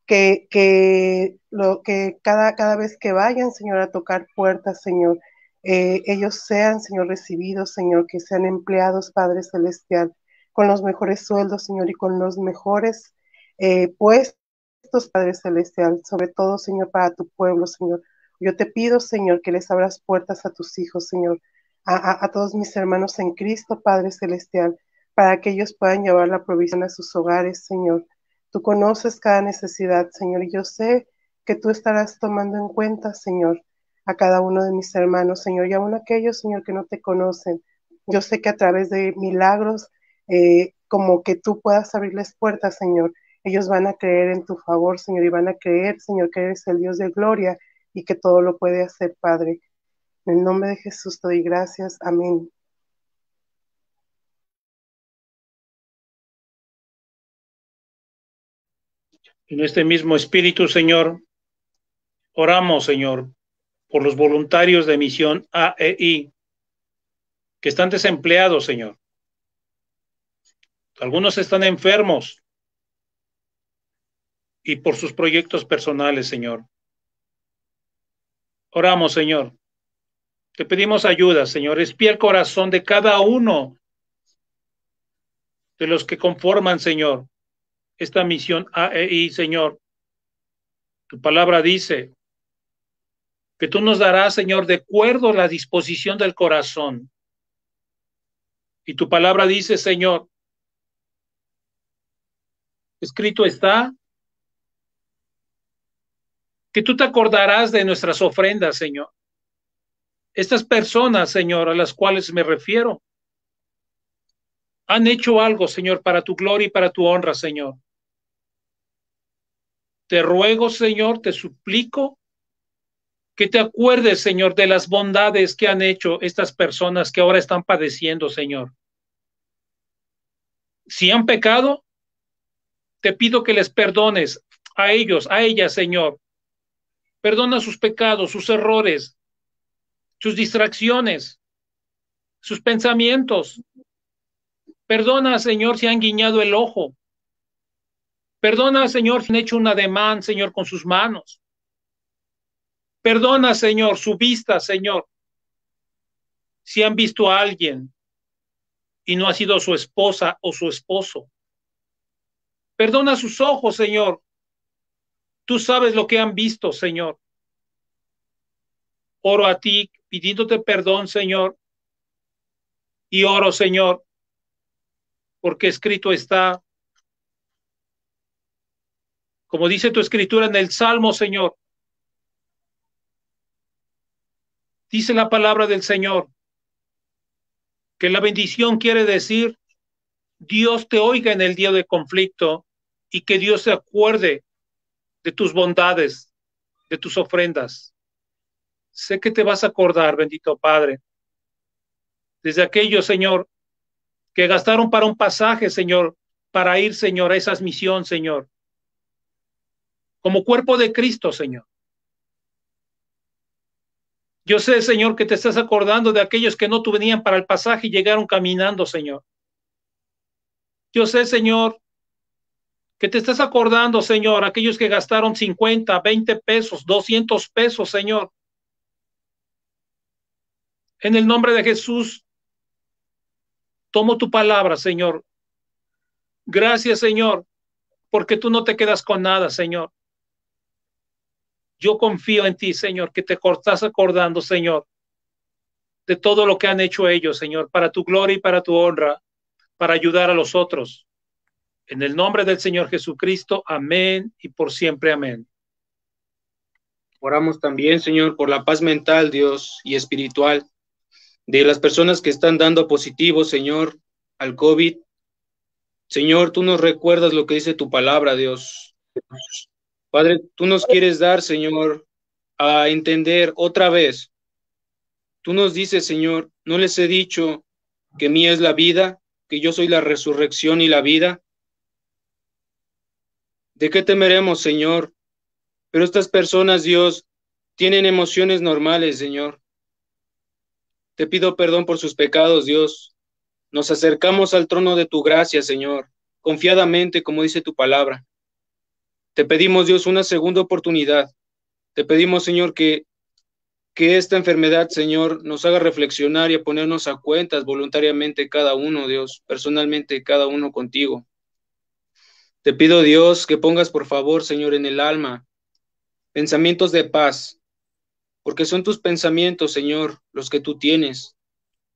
Que, que, lo, que cada, cada vez que vayan, Señor, a tocar puertas, Señor, eh, ellos sean, Señor, recibidos, Señor, que sean empleados, Padre Celestial con los mejores sueldos, Señor, y con los mejores eh, puestos, Padre Celestial, sobre todo, Señor, para tu pueblo, Señor. Yo te pido, Señor, que les abras puertas a tus hijos, Señor, a, todos mis hermanos en Cristo, Padre Celestial, para que ellos puedan llevar la provisión a sus hogares, Señor. Tú conoces cada necesidad, Señor, y yo sé que tú estarás tomando en cuenta, Señor, a cada uno de mis hermanos, Señor, y aún aquellos, Señor, que no te conocen. Yo sé que a través de milagros eh, como que tú puedas abrirles puertas, Señor. Ellos van a creer en tu favor, Señor, y van a creer, Señor, que eres el Dios de gloria y que todo lo puede hacer, Padre. En el nombre de Jesús te doy gracias. Amén. En este mismo espíritu, Señor, oramos, Señor, por los voluntarios de misión AEI que están desempleados, Señor. Algunos están enfermos y por sus proyectos personales, Señor. Oramos, Señor. Te pedimos ayuda, Señor. Espía el corazón de cada uno de los que conforman, Señor, esta misión AEI, Señor. Tu palabra dice que tú nos darás, Señor, de acuerdo a la disposición del corazón. Y tu palabra dice, Señor, escrito está que tú te acordarás de nuestras ofrendas, Señor. Estas personas, Señor, a las cuales me refiero, han hecho algo, Señor, para tu gloria y para tu honra, Señor. Te ruego, Señor, te suplico que te acuerdes, Señor, de las bondades que han hecho estas personas que ahora están padeciendo, Señor. Si han pecado, te pido que les perdones a ellos, a ellas, Señor, Perdona sus pecados, sus errores, sus distracciones, sus pensamientos. Perdona, Señor, si han guiñado el ojo. Perdona, Señor, si han hecho un ademán, Señor, con sus manos. Perdona, Señor, su vista, Señor. Si han visto a alguien y no ha sido su esposa o su esposo. Perdona sus ojos, Señor, Tú sabes lo que han visto, Señor. Oro a ti pidiéndote perdón, Señor. Y oro, Señor, porque escrito está, como dice tu escritura en el Salmo, Señor. Dice la palabra del Señor, que la bendición quiere decir Dios te oiga en el día de conflicto y que Dios se acuerde de tus bondades, de tus ofrendas. Sé que te vas a acordar, bendito Padre, desde aquellos, Señor, que gastaron para un pasaje, Señor, para ir, Señor, a esa misión, Señor, como cuerpo de Cristo, Señor. Yo sé, Señor, que te estás acordando de aquellos que no venían para el pasaje y llegaron caminando, Señor. Yo sé, Señor, que te estás acordando, Señor, aquellos que gastaron 50, 20 pesos, 200 pesos, Señor. En el nombre de Jesús, tomo tu palabra, Señor. Gracias, Señor, porque tú no te quedas con nada, Señor. Yo confío en ti, Señor, que te estás acordando, Señor, de todo lo que han hecho ellos, Señor, para tu gloria y para tu honra, para ayudar a los otros. En el nombre del Señor Jesucristo, amén y por siempre amén. Oramos también, Señor, por la paz mental, Dios, y espiritual de las personas que están dando positivo, Señor, al COVID. Señor, tú nos recuerdas lo que dice tu palabra, Dios. Padre, tú nos quieres dar, Señor, a entender otra vez. Tú nos dices, Señor, no les he dicho que mía es la vida, que yo soy la resurrección y la vida. ¿De qué temeremos, Señor? Pero estas personas, Dios, tienen emociones normales, Señor. Te pido perdón por sus pecados, Dios. Nos acercamos al trono de tu gracia, Señor, confiadamente, como dice tu palabra. Te pedimos, Dios, una segunda oportunidad. Te pedimos, Señor, que, que esta enfermedad, Señor, nos haga reflexionar y a ponernos a cuentas voluntariamente cada uno, Dios, personalmente cada uno contigo. Te pido, Dios, que pongas, por favor, Señor, en el alma pensamientos de paz, porque son tus pensamientos, Señor, los que tú tienes,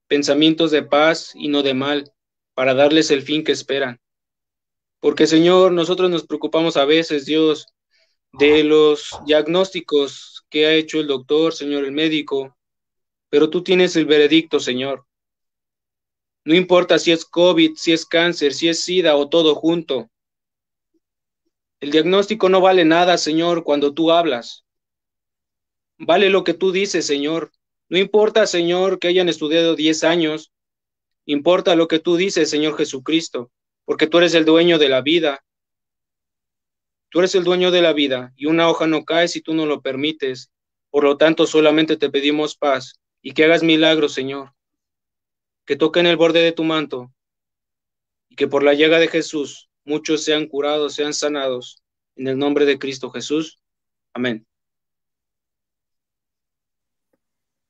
pensamientos de paz y no de mal, para darles el fin que esperan. Porque, Señor, nosotros nos preocupamos a veces, Dios, de los diagnósticos que ha hecho el doctor, Señor, el médico, pero tú tienes el veredicto, Señor. No importa si es COVID, si es cáncer, si es SIDA o todo junto. El diagnóstico no vale nada, Señor, cuando tú hablas. Vale lo que tú dices, Señor. No importa, Señor, que hayan estudiado 10 años. Importa lo que tú dices, Señor Jesucristo, porque tú eres el dueño de la vida. Tú eres el dueño de la vida y una hoja no cae si tú no lo permites. Por lo tanto, solamente te pedimos paz y que hagas milagros, Señor. Que toquen el borde de tu manto y que por la llaga de Jesús muchos sean curados, sean sanados. En el nombre de Cristo Jesús. Amén.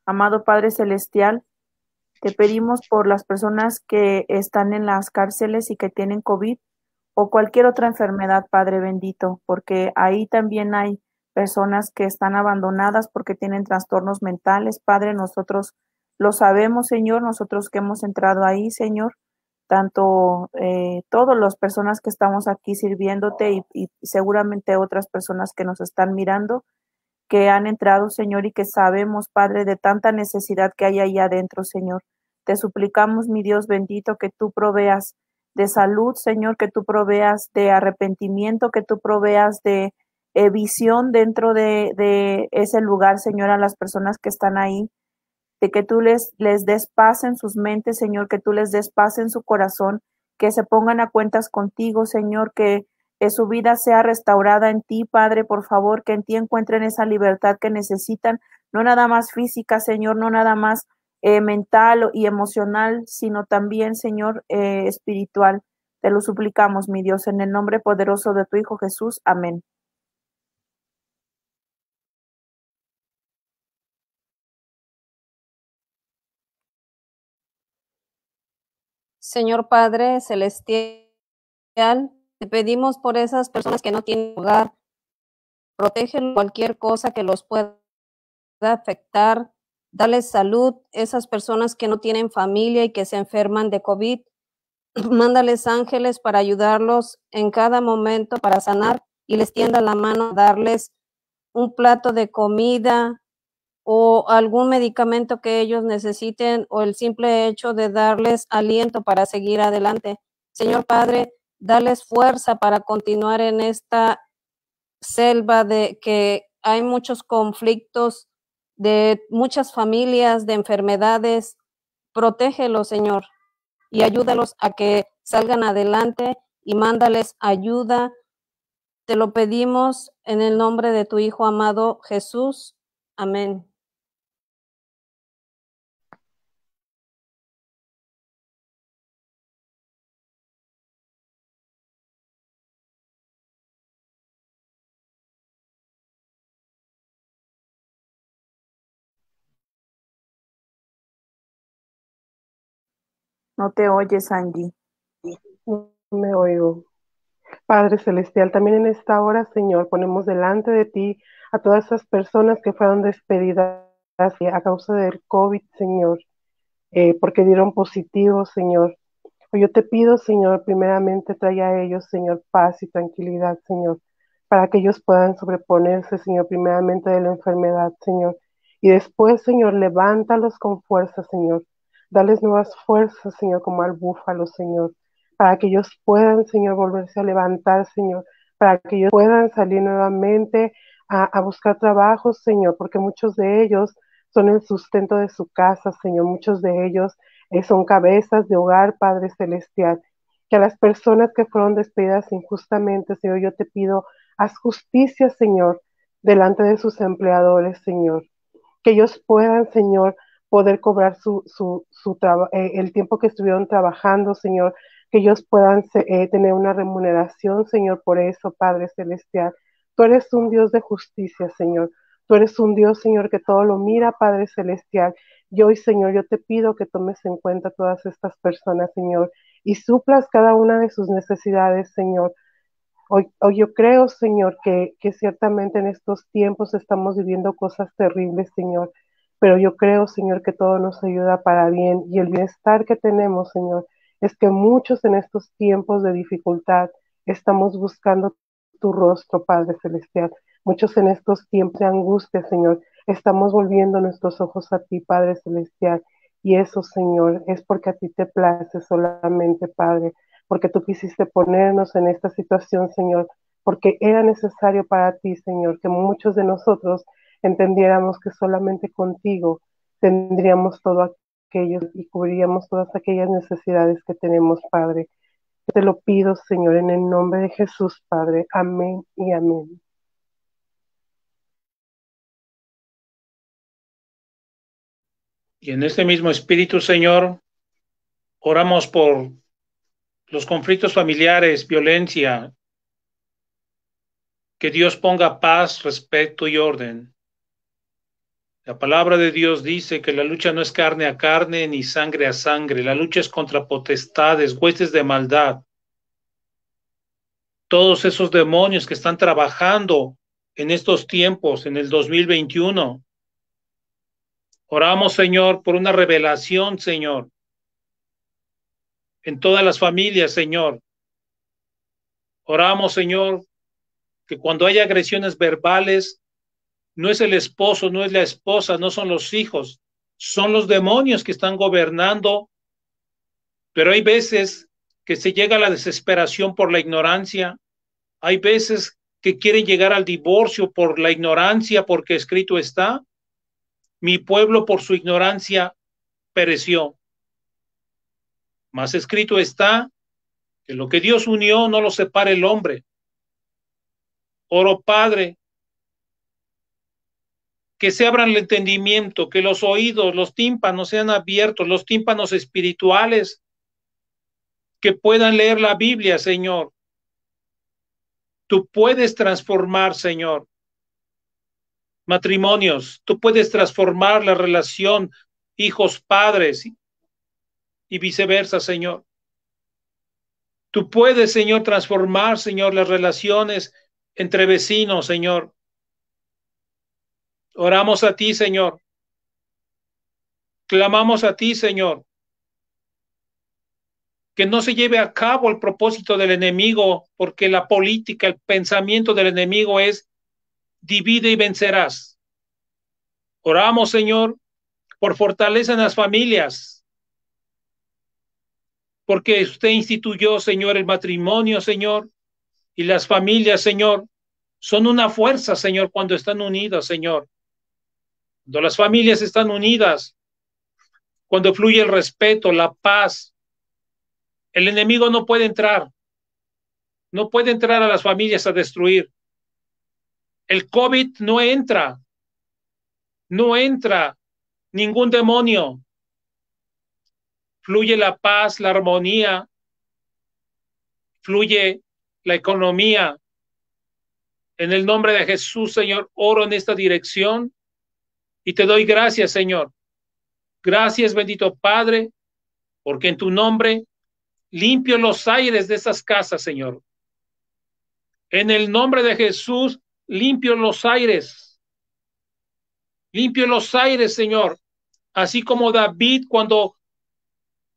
Amado Padre Celestial, te pedimos por las personas que están en las cárceles y que tienen COVID o cualquier otra enfermedad, Padre bendito, porque ahí también hay personas que están abandonadas porque tienen trastornos mentales. Padre, nosotros lo sabemos, Señor, nosotros que hemos entrado ahí, Señor, tanto eh, todas las personas que estamos aquí sirviéndote y, y seguramente otras personas que nos están mirando, que han entrado, Señor, y que sabemos, Padre, de tanta necesidad que hay ahí adentro, Señor. Te suplicamos, mi Dios bendito, que tú proveas de salud, Señor, que tú proveas de arrepentimiento, que tú proveas de eh, visión dentro de, de, ese lugar, Señor, a las personas que están ahí, de que tú les, les des paz en sus mentes, Señor, que tú les des paz en su corazón, que se pongan a cuentas contigo, Señor, que que su vida sea restaurada en ti, Padre, por favor, que en ti encuentren esa libertad que necesitan, no nada más física, Señor, no nada más eh, mental y emocional, sino también, Señor, eh, espiritual. Te lo suplicamos, mi Dios, en el nombre poderoso de tu Hijo Jesús. Amén. Señor Padre Celestial, te pedimos por esas personas que no tienen hogar, protege cualquier cosa que los pueda afectar, dale salud, esas personas que no tienen familia y que se enferman de COVID, mándales ángeles para ayudarlos en cada momento para sanar y les tienda la mano, darles un plato de comida o algún medicamento que ellos necesiten o el simple hecho de darles aliento para seguir adelante. Señor Padre, darles fuerza para continuar en esta selva de que hay muchos conflictos de muchas familias, de enfermedades. Protégelos, Señor, y ayúdalos a que salgan adelante y mándales ayuda. Te lo pedimos en el nombre de tu Hijo amado Jesús. Amén. No te oyes, Angie. No me oigo. Padre Celestial, también en esta hora, Señor, ponemos delante de ti a todas esas personas que fueron despedidas a causa del COVID, Señor, eh, porque dieron positivo, Señor. Yo te pido, Señor, primeramente trae a ellos, Señor, paz y tranquilidad, Señor, para que ellos puedan sobreponerse, Señor, primeramente de la enfermedad, Señor. Y después, Señor, levántalos con fuerza, Señor, Dales nuevas fuerzas, Señor, como al búfalo, Señor, para que ellos puedan, Señor, volverse a levantar, Señor, para que ellos puedan salir nuevamente a, buscar trabajo, Señor, porque muchos de ellos son el sustento de su casa, Señor, muchos de ellos eh, son cabezas de hogar, Padre Celestial. Que a las personas que fueron despedidas injustamente, Señor, yo te pido, haz justicia, Señor, delante de sus empleadores, Señor. Que ellos puedan, Señor, poder cobrar su, su, su eh, el tiempo que estuvieron trabajando, Señor, que ellos puedan eh, tener una remuneración, Señor, por eso, Padre Celestial. Tú eres un Dios de justicia, Señor. Tú eres un Dios, Señor, que todo lo mira, Padre Celestial. Y hoy, Señor, yo te pido que tomes en cuenta todas estas personas, Señor, y suplas cada una de sus necesidades, Señor. Hoy, hoy yo creo, Señor, que, que ciertamente en estos tiempos estamos viviendo cosas terribles, Señor pero yo creo, Señor, que todo nos ayuda para bien y el bienestar que tenemos, Señor, es que muchos en estos tiempos de dificultad estamos buscando tu rostro, Padre Celestial. Muchos en estos tiempos de angustia, Señor, estamos volviendo nuestros ojos a ti, Padre Celestial. Y eso, Señor, es porque a ti te place solamente, Padre, porque tú quisiste ponernos en esta situación, Señor, porque era necesario para ti, Señor, que muchos de nosotros entendiéramos que solamente contigo tendríamos todo aquello y cubriríamos todas aquellas necesidades que tenemos, Padre. Te lo pido, Señor, en el nombre de Jesús, Padre. Amén y amén. Y en este mismo espíritu, Señor, oramos por los conflictos familiares, violencia, que Dios ponga paz, respeto y orden. La palabra de Dios dice que la lucha no es carne a carne ni sangre a sangre, la lucha es contra potestades, huestes de maldad. Todos esos demonios que están trabajando en estos tiempos, en el 2021. Oramos, Señor, por una revelación, Señor, en todas las familias, Señor. Oramos, Señor, que cuando hay agresiones verbales, no es el esposo, no es la esposa, no son los hijos, son los demonios que están gobernando. Pero hay veces que se llega a la desesperación por la ignorancia, hay veces que quieren llegar al divorcio por la ignorancia, porque escrito está, mi pueblo por su ignorancia pereció. Más escrito está que lo que Dios unió no lo separe el hombre. Oro Padre, que se abran el entendimiento, que los oídos, los tímpanos sean abiertos, los tímpanos espirituales, que puedan leer la Biblia, Señor. Tú puedes transformar, Señor, matrimonios, tú puedes transformar la relación hijos-padres y viceversa, Señor. Tú puedes, Señor, transformar, Señor, las relaciones entre vecinos, Señor. Oramos a ti, Señor. Clamamos a ti, Señor. Que no se lleve a cabo el propósito del enemigo, porque la política, el pensamiento del enemigo es divide y vencerás. Oramos, Señor, por fortaleza en las familias, porque usted instituyó, Señor, el matrimonio, Señor, y las familias, Señor, son una fuerza, Señor, cuando están unidas, Señor. Cuando las familias están unidas, cuando fluye el respeto, la paz, el enemigo no puede entrar, no puede entrar a las familias a destruir. El COVID no entra, no entra ningún demonio, fluye la paz, la armonía, fluye la economía. En el nombre de Jesús, Señor, oro en esta dirección y te doy gracias, Señor. Gracias, bendito Padre, porque en tu nombre limpio los aires de esas casas, Señor. En el nombre de Jesús, limpio los aires. Limpio los aires, Señor. Así como David cuando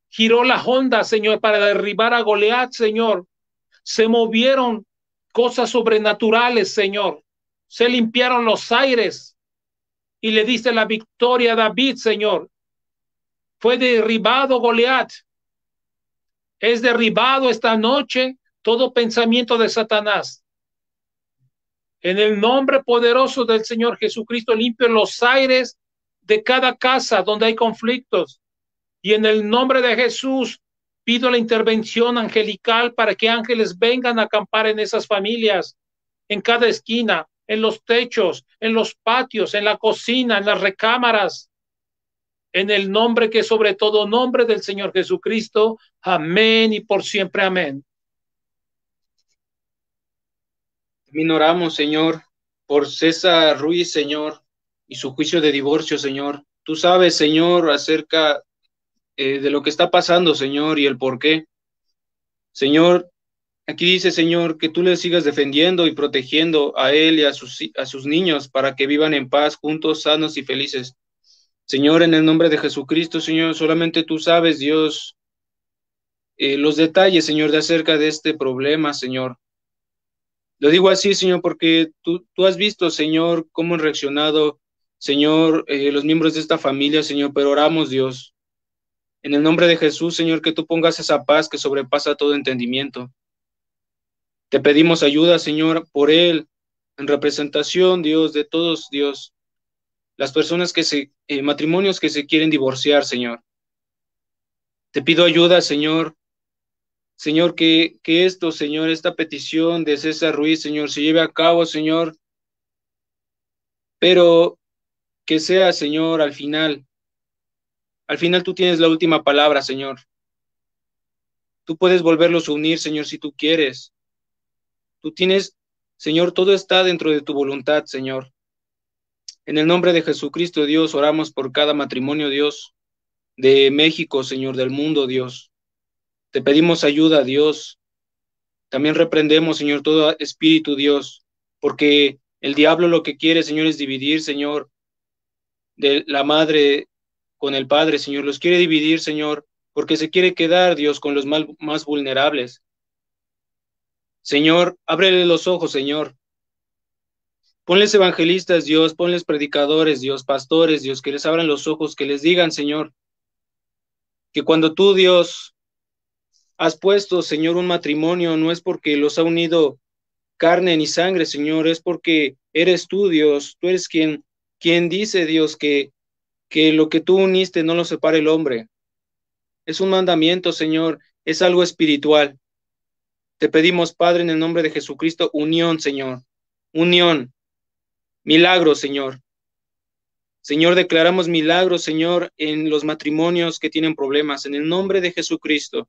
giró la honda, Señor, para derribar a Goliat, Señor. Se movieron cosas sobrenaturales, Señor. Se limpiaron los aires y le diste la victoria a David, Señor. Fue derribado Goliat. Es derribado esta noche todo pensamiento de Satanás. En el nombre poderoso del Señor Jesucristo, limpio los aires de cada casa donde hay conflictos y en el nombre de Jesús pido la intervención angelical para que ángeles vengan a acampar en esas familias, en cada esquina, en los techos, en los patios, en la cocina, en las recámaras. En el nombre que sobre todo nombre del Señor Jesucristo. Amén y por siempre amén. También oramos, Señor, por César Ruiz, Señor, y su juicio de divorcio, Señor. Tú sabes, Señor, acerca eh, de lo que está pasando, Señor, y el por qué. Señor, aquí dice, Señor, que tú le sigas defendiendo y protegiendo a él y a sus, a sus niños para que vivan en paz, juntos, sanos y felices. Señor, en el nombre de Jesucristo, Señor, solamente tú sabes, Dios, eh, los detalles, Señor, de acerca de este problema, Señor. Lo digo así, Señor, porque tú, tú has visto, Señor, cómo han reaccionado, Señor, eh, los miembros de esta familia, Señor, pero oramos, Dios, en el nombre de Jesús, Señor, que tú pongas esa paz que sobrepasa todo entendimiento. Te pedimos ayuda, Señor, por Él, en representación, Dios, de todos, Dios, las personas que se, eh, matrimonios que se quieren divorciar, Señor. Te pido ayuda, Señor, Señor, que, que esto, Señor, esta petición de César Ruiz, Señor, se lleve a cabo, Señor, pero que sea, Señor, al final. Al final tú tienes la última palabra, Señor. Tú puedes volverlos a unir, Señor, si tú quieres. Tú tienes, Señor, todo está dentro de tu voluntad, Señor. En el nombre de Jesucristo, Dios, oramos por cada matrimonio, Dios, de México, Señor, del mundo, Dios. Te pedimos ayuda, Dios. También reprendemos, Señor, todo espíritu, Dios, porque el diablo lo que quiere, Señor, es dividir, Señor, de la madre con el padre, Señor. Los quiere dividir, Señor, porque se quiere quedar, Dios, con los más vulnerables. Señor, ábrele los ojos, Señor. Ponles evangelistas, Dios, ponles predicadores, Dios, pastores, Dios, que les abran los ojos, que les digan, Señor, que cuando tú, Dios, has puesto, Señor, un matrimonio, no es porque los ha unido carne ni sangre, Señor, es porque eres tú, Dios, tú eres quien, quien dice, Dios, que, que lo que tú uniste no lo separa el hombre. Es un mandamiento, Señor, es algo espiritual. Te pedimos, Padre, en el nombre de Jesucristo, unión, Señor, unión, milagros, Señor. Señor, declaramos milagros, Señor, en los matrimonios que tienen problemas. En el nombre de Jesucristo,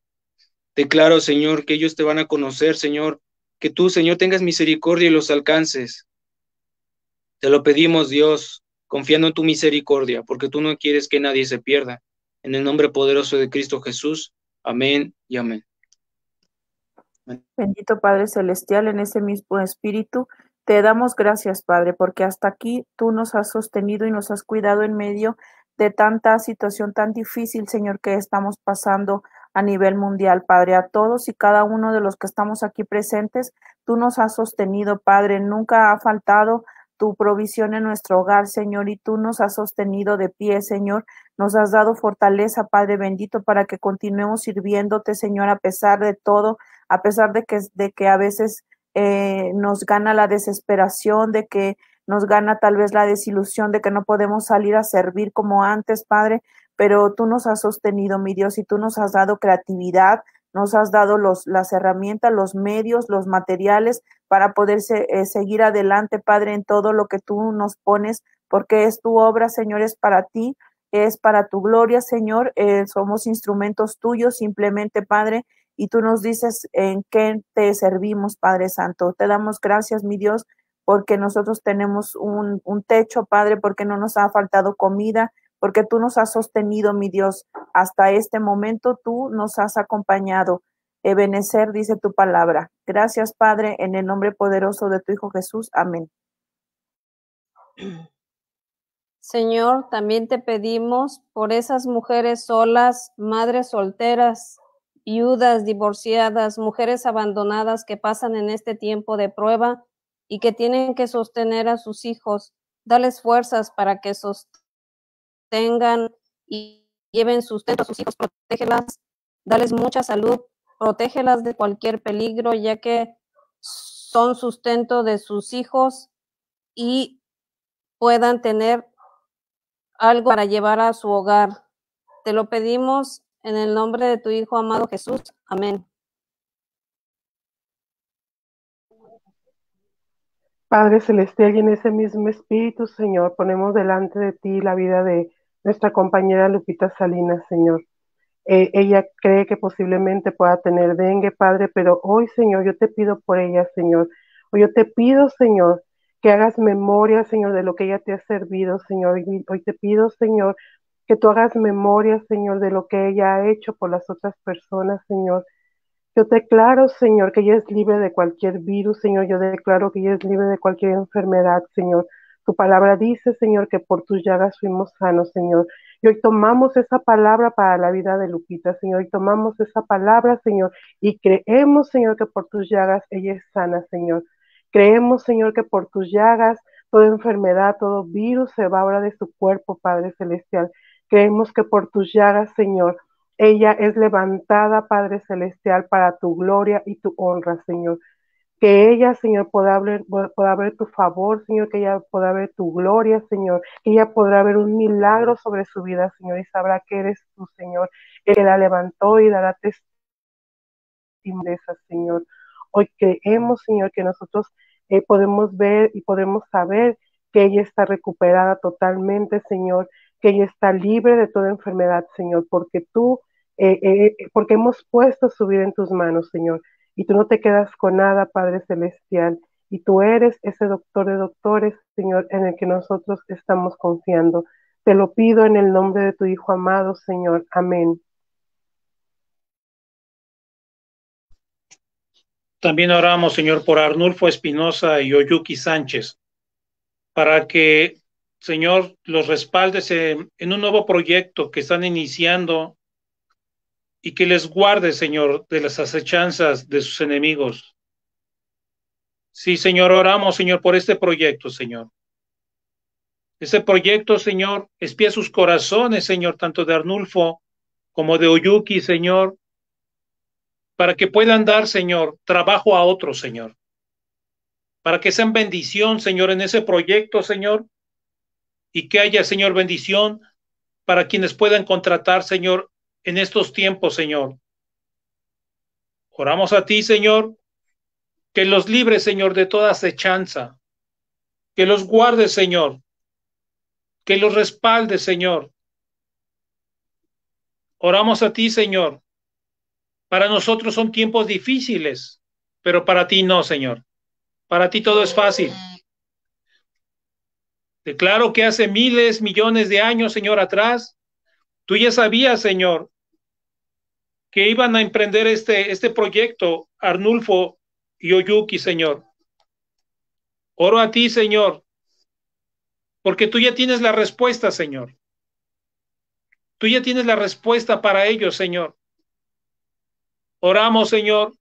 declaro, Señor, que ellos te van a conocer, Señor, que tú, Señor, tengas misericordia y los alcances. Te lo pedimos, Dios, confiando en tu misericordia, porque tú no quieres que nadie se pierda. En el nombre poderoso de Cristo Jesús. Amén y amén. Bendito Padre Celestial, en ese mismo espíritu, te damos gracias, Padre, porque hasta aquí tú nos has sostenido y nos has cuidado en medio de tanta situación tan difícil, Señor, que estamos pasando a nivel mundial, Padre. A todos y cada uno de los que estamos aquí presentes, tú nos has sostenido, Padre. Nunca ha faltado tu provisión en nuestro hogar, Señor, y tú nos has sostenido de pie, Señor. Nos has dado fortaleza, Padre bendito, para que continuemos sirviéndote, Señor, a pesar de todo, a pesar de que, de que a veces eh, nos gana la desesperación, de que nos gana tal vez la desilusión de que no podemos salir a servir como antes, Padre, pero tú nos has sostenido, mi Dios, y tú nos has dado creatividad, nos has dado los, las herramientas, los medios, los materiales para poder eh, seguir adelante, Padre, en todo lo que tú nos pones, porque es tu obra, Señor, es para ti, es para tu gloria, Señor, eh, somos instrumentos tuyos simplemente, Padre, y tú nos dices en qué te servimos, Padre Santo. Te damos gracias, mi Dios, porque nosotros tenemos un, techo, Padre, porque no nos ha faltado comida, porque tú nos has sostenido, mi Dios, hasta este momento tú nos has acompañado. Ebenecer, dice tu palabra. Gracias, Padre, en el nombre poderoso de tu Hijo Jesús. Amén. Señor, también te pedimos por esas mujeres solas, madres solteras, viudas, divorciadas, mujeres abandonadas que pasan en este tiempo de prueba y que tienen que sostener a sus hijos. Dales fuerzas para que sostengan y lleven sustento a sus hijos, protégelas, dales mucha salud, protégelas de cualquier peligro, ya que son sustento de sus hijos y puedan tener algo para llevar a su hogar. Te lo pedimos en el nombre de tu Hijo amado Jesús. Amén. Padre Celestial, y en ese mismo espíritu, Señor, ponemos delante de ti la vida de nuestra compañera Lupita Salinas, Señor. Eh, ella cree que posiblemente pueda tener dengue, Padre, pero hoy, Señor, yo te pido por ella, Señor. Hoy yo te pido, Señor, que hagas memoria, Señor, de lo que ella te ha servido, Señor. hoy te pido, Señor, que tú hagas memoria, Señor, de lo que ella ha hecho por las otras personas, Señor. Yo declaro, Señor, que ella es libre de cualquier virus, Señor. Yo declaro que ella es libre de cualquier enfermedad, Señor. Tu palabra dice, Señor, que por tus llagas fuimos sanos, Señor. Y hoy tomamos esa palabra para la vida de Lupita, Señor. Y tomamos esa palabra, Señor. Y creemos, Señor, que por tus llagas ella es sana, Señor. Creemos, Señor, que por tus llagas toda enfermedad, todo virus se va ahora de su cuerpo, Padre Celestial. Creemos que por tus llagas, Señor, ella es levantada, Padre Celestial, para tu gloria y tu honra, Señor. Que ella, Señor, pueda ver, tu favor, Señor, que ella pueda ver tu gloria, Señor. Que ella podrá ver un milagro sobre su vida, Señor, y sabrá que eres tu Señor, que la levantó y dará testimonio Señor. Hoy creemos, Señor, que nosotros eh, podemos ver y podemos saber que ella está recuperada totalmente, Señor, que ella está libre de toda enfermedad, Señor, porque tú, eh, eh, porque hemos puesto su vida en tus manos, Señor, y tú no te quedas con nada, Padre Celestial, y tú eres ese doctor de doctores, Señor, en el que nosotros estamos confiando. Te lo pido en el nombre de tu Hijo amado, Señor. Amén. También oramos, Señor, por Arnulfo Espinosa y Oyuki Sánchez, para que, Señor, los respaldes en, un nuevo proyecto que están iniciando y que les guarde, Señor, de las acechanzas de sus enemigos. Sí, Señor, oramos, Señor, por este proyecto, Señor. Ese proyecto, Señor, espía sus corazones, Señor, tanto de Arnulfo como de Oyuki, Señor, para que puedan dar, Señor, trabajo a otros, Señor. Para que sean bendición, Señor, en ese proyecto, Señor. Y que haya, Señor, bendición para quienes puedan contratar, Señor, en estos tiempos, Señor. Oramos a ti, Señor, que los libres, Señor, de toda acechanza. Que los guardes, Señor. Que los respaldes, Señor. Oramos a ti, Señor, para nosotros son tiempos difíciles, pero para ti no, Señor. Para ti todo es fácil. Declaro que hace miles, millones de años, Señor, atrás, tú ya sabías, Señor, que iban a emprender este, este proyecto, Arnulfo y Oyuki, Señor. Oro a ti, Señor, porque tú ya tienes la respuesta, Señor. Tú ya tienes la respuesta para ellos, Señor. Oramos, Señor,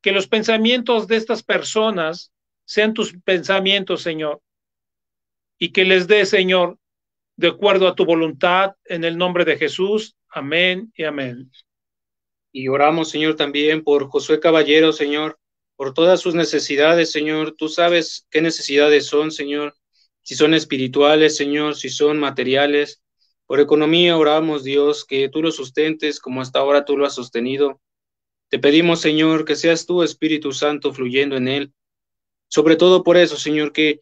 que los pensamientos de estas personas sean tus pensamientos, Señor, y que les dé, Señor, de acuerdo a tu voluntad, en el nombre de Jesús. Amén y amén. Y oramos, Señor, también por Josué Caballero, Señor, por todas sus necesidades, Señor. Tú sabes qué necesidades son, Señor, si son espirituales, Señor, si son materiales. Por economía oramos, Dios, que tú lo sustentes como hasta ahora tú lo has sostenido. Te pedimos, Señor, que seas tú, Espíritu Santo, fluyendo en él. Sobre todo por eso, Señor, que,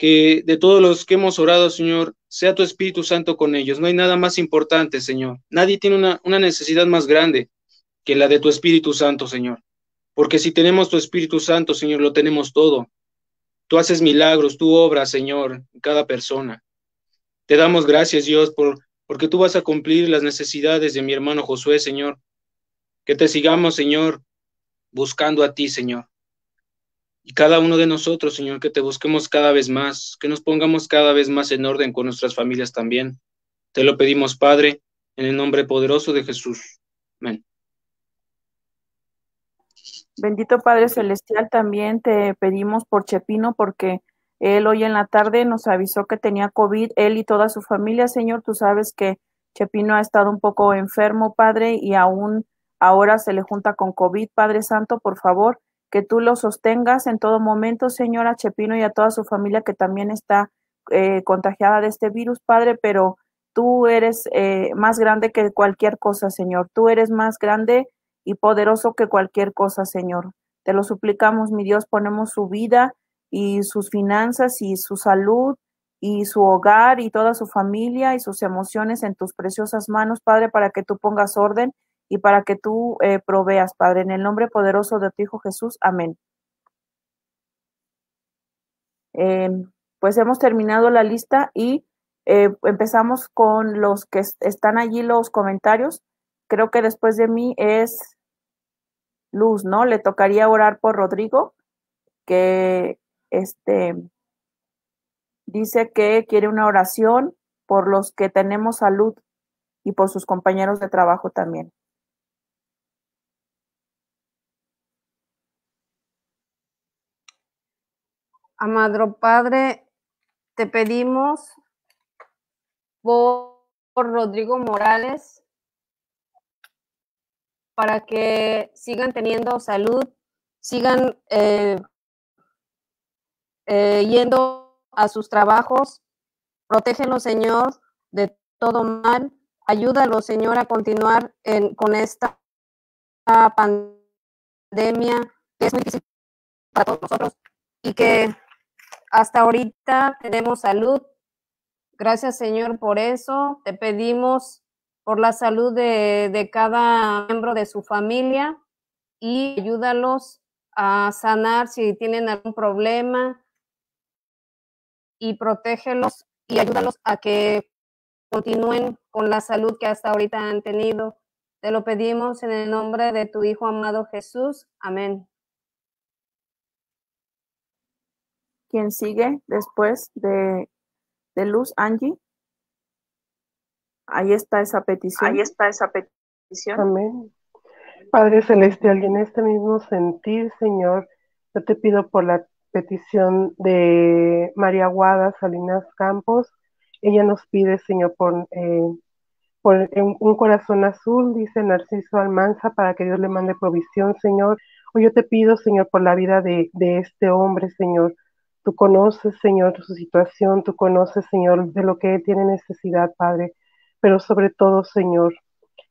que de todos los que hemos orado, Señor, sea tu Espíritu Santo con ellos. No hay nada más importante, Señor. Nadie tiene una, una necesidad más grande que la de tu Espíritu Santo, Señor. Porque si tenemos tu Espíritu Santo, Señor, lo tenemos todo. Tú haces milagros, tú obras, Señor, en cada persona. Te damos gracias, Dios, por, porque tú vas a cumplir las necesidades de mi hermano Josué, Señor. Que te sigamos, Señor, buscando a ti, Señor. Y cada uno de nosotros, Señor, que te busquemos cada vez más, que nos pongamos cada vez más en orden con nuestras familias también. Te lo pedimos, Padre, en el nombre poderoso de Jesús. Amén. Bendito Padre Celestial, también te pedimos por Chepino, porque él hoy en la tarde nos avisó que tenía COVID, él y toda su familia, Señor. Tú sabes que Chepino ha estado un poco enfermo, Padre, y aún ahora se le junta con COVID, Padre Santo, por favor, que tú lo sostengas en todo momento, Señor, a Chepino y a toda su familia que también está eh, contagiada de este virus, Padre, pero tú eres eh, más grande que cualquier cosa, Señor. Tú eres más grande y poderoso que cualquier cosa, Señor. Te lo suplicamos, mi Dios, ponemos su vida y sus finanzas y su salud y su hogar y toda su familia y sus emociones en tus preciosas manos, Padre, para que tú pongas orden y para que tú eh, proveas, Padre, en el nombre poderoso de tu Hijo Jesús. Amén. Em, pues hemos terminado la lista y eh, empezamos con los que están allí los comentarios. Creo que después de mí es Luz, ¿no? Le tocaría orar por Rodrigo, que este, dice que quiere una oración por los que tenemos salud y por sus compañeros de trabajo también. Amado Padre, te pedimos por Rodrigo Morales para que sigan teniendo salud, sigan eh, eh, yendo a sus trabajos. Protégenos, Señor, de todo mal. Ayúdalo, Señor, a continuar con esta pandemia que es muy difícil para todos nosotros y que hasta ahorita tenemos salud. Gracias Señor por eso. Te pedimos por la salud de, de cada miembro de su familia y ayúdalos a sanar si tienen algún problema y protégelos y ayúdalos a que continúen con la salud que hasta ahorita han tenido. Te lo pedimos en el nombre de tu Hijo amado Jesús. Amén. ¿Quién sigue después de, de Luz, Angie? Ahí está esa petición. Ahí está esa petición. Amén. Padre Celestial, y en este mismo sentir, Señor, yo te pido por la petición de María Guada Salinas Campos. Ella nos pide, Señor, por, eh, por un corazón azul, dice Narciso Almanza, para que Dios le mande provisión, Señor. Hoy yo te pido, Señor, por la vida de, de este hombre, Señor. Tú conoces, Señor, su situación, tú conoces, Señor, de lo que él tiene necesidad, Padre. Pero sobre todo, Señor,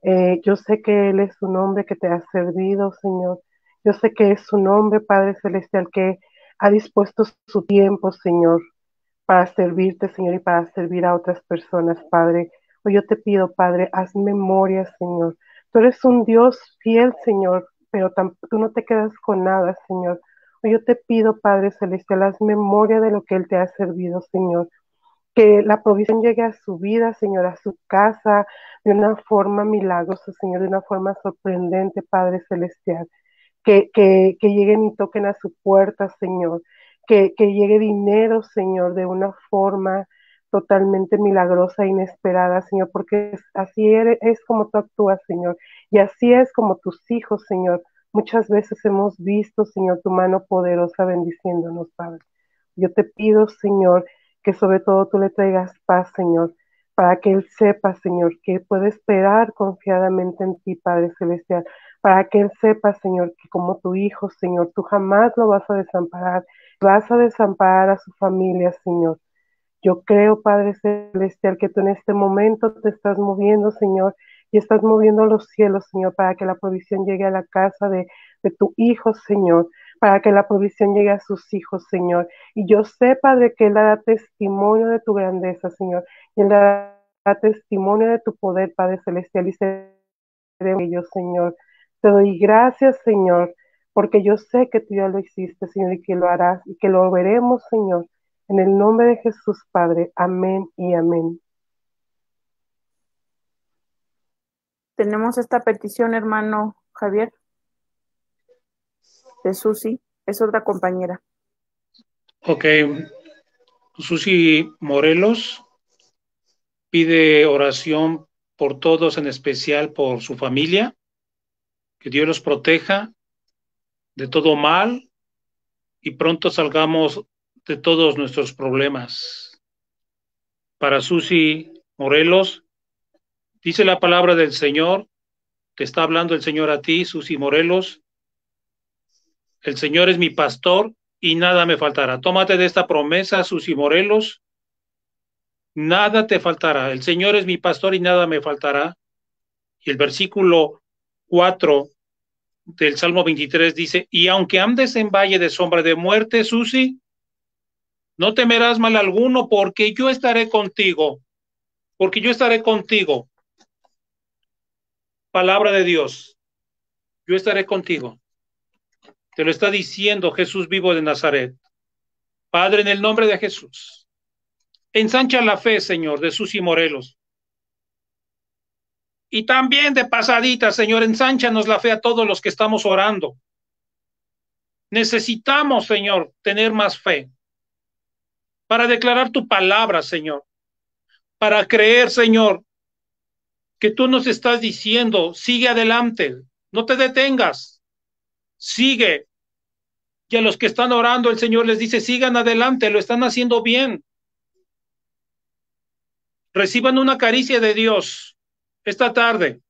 eh, yo sé que Él es un hombre que te ha servido, Señor. Yo sé que es un hombre, Padre Celestial, que ha dispuesto su tiempo, Señor, para servirte, Señor, y para servir a otras personas, Padre. Hoy yo te pido, Padre, haz memoria, Señor. Tú eres un Dios fiel, Señor, pero tú no te quedas con nada, Señor. Yo te pido, Padre Celestial, haz memoria de lo que Él te ha servido, Señor. Que la provisión llegue a su vida, Señor, a su casa, de una forma milagrosa, Señor, de una forma sorprendente, Padre Celestial. Que, que, que lleguen y toquen a su puerta, Señor. Que, que llegue dinero, Señor, de una forma totalmente milagrosa e inesperada, Señor, porque así es como tú actúas, Señor, y así es como tus hijos, Señor. Muchas veces hemos visto, Señor, tu mano poderosa bendiciéndonos, Padre. Yo te pido, Señor, que sobre todo tú le traigas paz, Señor, para que Él sepa, Señor, que puede esperar confiadamente en ti, Padre Celestial, para que Él sepa, Señor, que como tu Hijo, Señor, tú jamás lo vas a desamparar, vas a desamparar a su familia, Señor. Yo creo, Padre Celestial, que tú en este momento te estás moviendo, Señor, y estás moviendo los cielos, Señor, para que la provisión llegue a la casa de, de tu Hijo, Señor para que la provisión llegue a sus hijos, Señor. Y yo sé, Padre, que Él dará testimonio de tu grandeza, Señor. Y Él dará testimonio de tu poder, Padre Celestial. Y seré ellos, Señor. Te doy gracias, Señor, porque yo sé que tú ya lo hiciste, Señor, y que lo harás y que lo veremos, Señor. En el nombre de Jesús, Padre. Amén y amén. Tenemos esta petición, hermano Javier de Susi, es otra compañera. Ok, Susi Morelos pide oración por todos, en especial por su familia, que Dios los proteja de todo mal y pronto salgamos de todos nuestros problemas. Para Susi Morelos, dice la palabra del Señor, te está hablando el Señor a ti, Susi Morelos, el Señor es mi pastor y nada me faltará. Tómate de esta promesa, Susi Morelos. Nada te faltará. El Señor es mi pastor y nada me faltará. Y el versículo 4 del Salmo 23 dice, y aunque andes en valle de sombra de muerte, Susi, no temerás mal alguno porque yo estaré contigo, porque yo estaré contigo. Palabra de Dios, yo estaré contigo. Te lo está diciendo Jesús vivo de Nazaret. Padre, en el nombre de Jesús, ensancha la fe, Señor, de Susi Morelos. Y también de pasadita, Señor, ensánchanos la fe a todos los que estamos orando. Necesitamos, Señor, tener más fe para declarar tu palabra, Señor, para creer, Señor, que tú nos estás diciendo, sigue adelante, no te detengas, sigue, y a los que están orando, el Señor les dice, sigan adelante, lo están haciendo bien. Reciban una caricia de Dios esta tarde.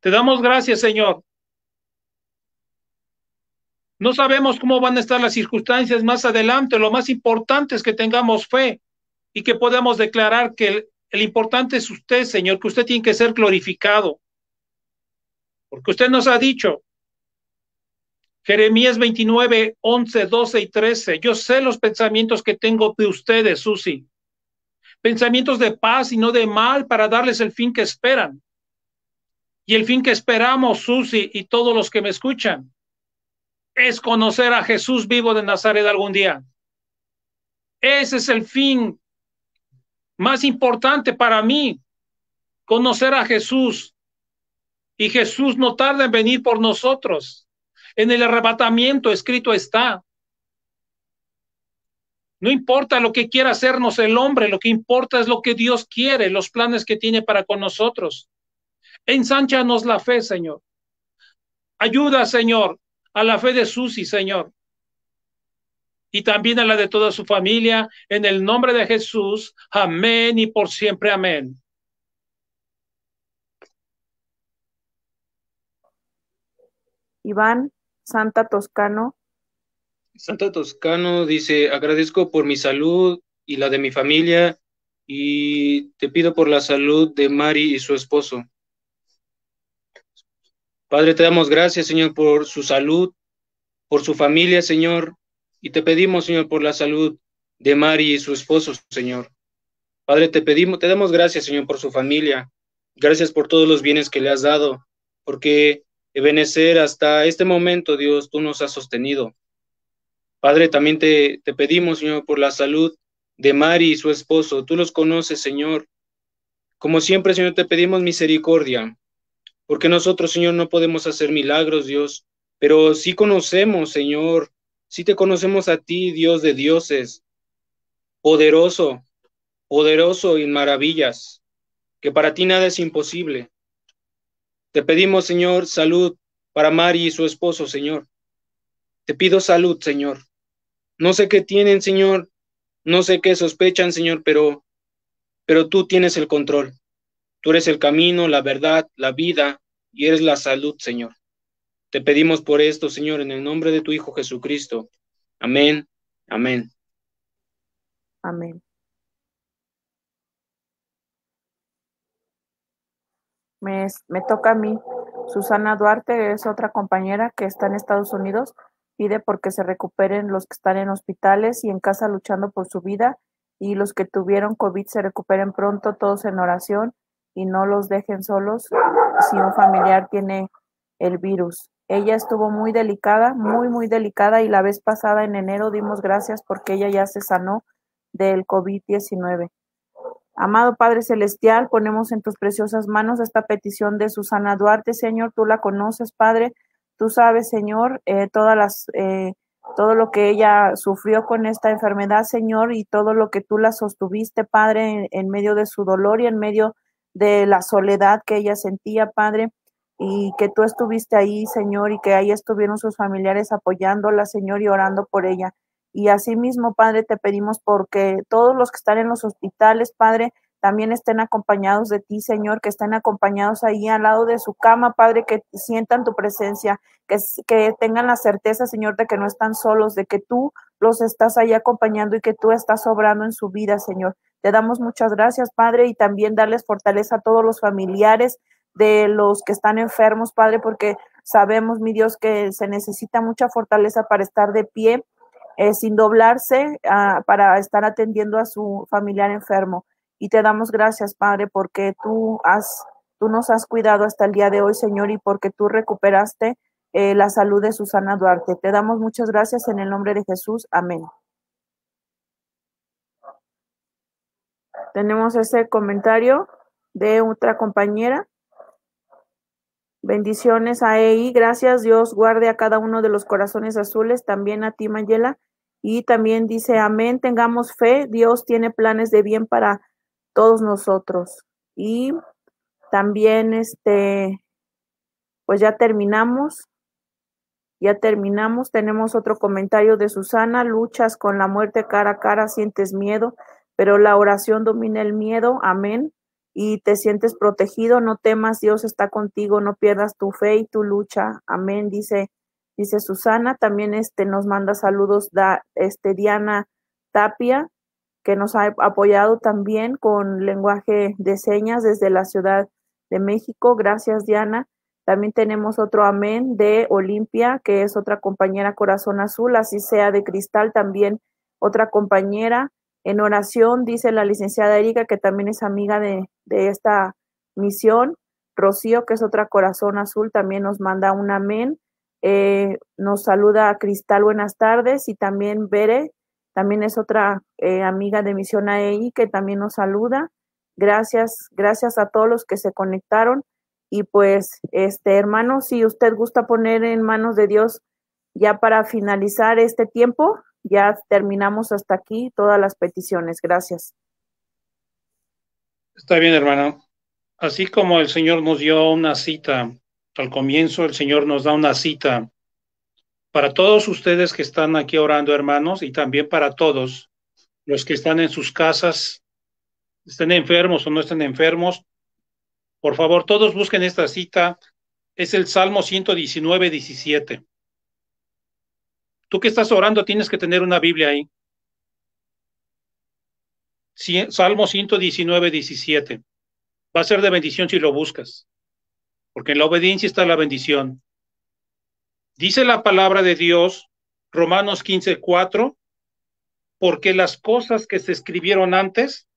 Te damos gracias, Señor. No sabemos cómo van a estar las circunstancias más adelante. Lo más importante es que tengamos fe y que podamos declarar que el, importante es usted, Señor, que usted tiene que ser glorificado. Porque usted nos ha dicho, Jeremías 29, 11, 12 y 13, yo sé los pensamientos que tengo de ustedes, Susi. Pensamientos de paz y no de mal para darles el fin que esperan. Y el fin que esperamos, Susi, y todos los que me escuchan, es conocer a Jesús vivo de Nazaret algún día. Ese es el fin más importante para mí, conocer a Jesús. Y Jesús no tarda en venir por nosotros. En el arrebatamiento escrito está. No importa lo que quiera hacernos el hombre, lo que importa es lo que Dios quiere, los planes que tiene para con nosotros. Ensánchanos la fe, Señor. Ayuda, Señor, a la fe de Susi, Señor y también a la de toda su familia, en el nombre de Jesús. Amén y por siempre amén. Iván Santa Toscano. Santa Toscano dice, agradezco por mi salud y la de mi familia y te pido por la salud de Mari y su esposo. Padre, te damos gracias, Señor, por su salud, por su familia, Señor, y te pedimos, Señor, por la salud de Mari y su esposo, Señor. Padre, te pedimos, te damos gracias, Señor, por su familia. Gracias por todos los bienes que le has dado, porque Ebenecer hasta este momento, Dios, tú nos has sostenido. Padre, también te, te pedimos, Señor, por la salud de Mari y su esposo. Tú los conoces, Señor. Como siempre, Señor, te pedimos misericordia, porque nosotros, Señor, no podemos hacer milagros, Dios, pero sí conocemos, Señor, si te conocemos a ti, Dios de dioses, poderoso, poderoso en maravillas, que para ti nada es imposible. Te pedimos, Señor, salud para Mari y su esposo, Señor. Te pido salud, Señor. No sé qué tienen, Señor, no sé qué sospechan, Señor, pero pero tú tienes el control. Tú eres el camino, la verdad, la vida y eres la salud, Señor. Te pedimos por esto, Señor, en el nombre de tu Hijo Jesucristo. Amén, amén. Amén. Me, me, toca a mí. Susana Duarte es otra compañera que está en Estados Unidos. Pide porque se recuperen los que están en hospitales y en casa luchando por su vida y los que tuvieron COVID se recuperen pronto, todos en oración y no los dejen solos si un familiar tiene el virus. Ella estuvo muy delicada, muy, muy delicada y la vez pasada en enero dimos gracias porque ella ya se sanó del COVID-19. Amado Padre Celestial, ponemos en tus preciosas manos esta petición de Susana Duarte, Señor, tú la conoces, Padre, tú sabes, Señor, eh, todas las, eh, todo lo que ella sufrió con esta enfermedad, Señor, y todo lo que tú la sostuviste, Padre, en, en medio de su dolor y en medio de la soledad que ella sentía, Padre y que tú estuviste ahí, Señor, y que ahí estuvieron sus familiares apoyándola, Señor, y orando por ella. Y asimismo, Padre, te pedimos porque todos los que están en los hospitales, Padre, también estén acompañados de ti, Señor, que estén acompañados ahí al lado de su cama, Padre, que sientan tu presencia, que, que tengan la certeza, Señor, de que no están solos, de que tú los estás ahí acompañando y que tú estás obrando en su vida, Señor. Te damos muchas gracias, Padre, y también darles fortaleza a todos los familiares, de los que están enfermos, Padre, porque sabemos, mi Dios, que se necesita mucha fortaleza para estar de pie, eh, sin doblarse, ah, para estar atendiendo a su familiar enfermo. Y te damos gracias, Padre, porque tú has, tú nos has cuidado hasta el día de hoy, Señor, y porque tú recuperaste eh, la salud de Susana Duarte. Te damos muchas gracias en el nombre de Jesús. Amén. Tenemos ese comentario de otra compañera. Bendiciones a EI. Gracias. Dios guarde a cada uno de los corazones azules, también a ti, Mayela. Y también dice, amén, tengamos fe. Dios tiene planes de bien para todos nosotros. Y también, este, pues ya terminamos. Ya terminamos. Tenemos otro comentario de Susana. Luchas con la muerte cara a cara, sientes miedo, pero la oración domina el miedo. Amén y te sientes protegido, no temas, Dios está contigo, no pierdas tu fe y tu lucha. Amén, dice, dice Susana. También este nos manda saludos da este Diana Tapia, que nos ha apoyado también con lenguaje de señas desde la Ciudad de México. Gracias, Diana. También tenemos otro amén de Olimpia, que es otra compañera corazón azul, así sea de cristal, también otra compañera. En oración dice la licenciada Erika, que también es amiga de, de esta misión. Rocío, que es otra corazón azul, también nos manda un amén. Eh, nos saluda a Cristal, buenas tardes, y también Bere, también es otra eh, amiga de Misión AEI que también nos saluda. Gracias, gracias a todos los que se conectaron. Y pues, este hermano, si usted gusta poner en manos de Dios ya para finalizar este tiempo, ya terminamos hasta aquí todas las peticiones. Gracias. Está bien, hermano. Así como el Señor nos dio una cita al comienzo, el Señor nos da una cita para todos ustedes que están aquí orando, hermanos, y también para todos los que están en sus casas, estén enfermos o no estén enfermos. Por favor, todos busquen esta cita. Es el Salmo 119, 17. Tú que estás orando tienes que tener una Biblia ahí. Salmo 119, 17. Va a ser de bendición si lo buscas, porque en la obediencia está la bendición. Dice la palabra de Dios, Romanos 15, 4, porque las cosas que se escribieron antes,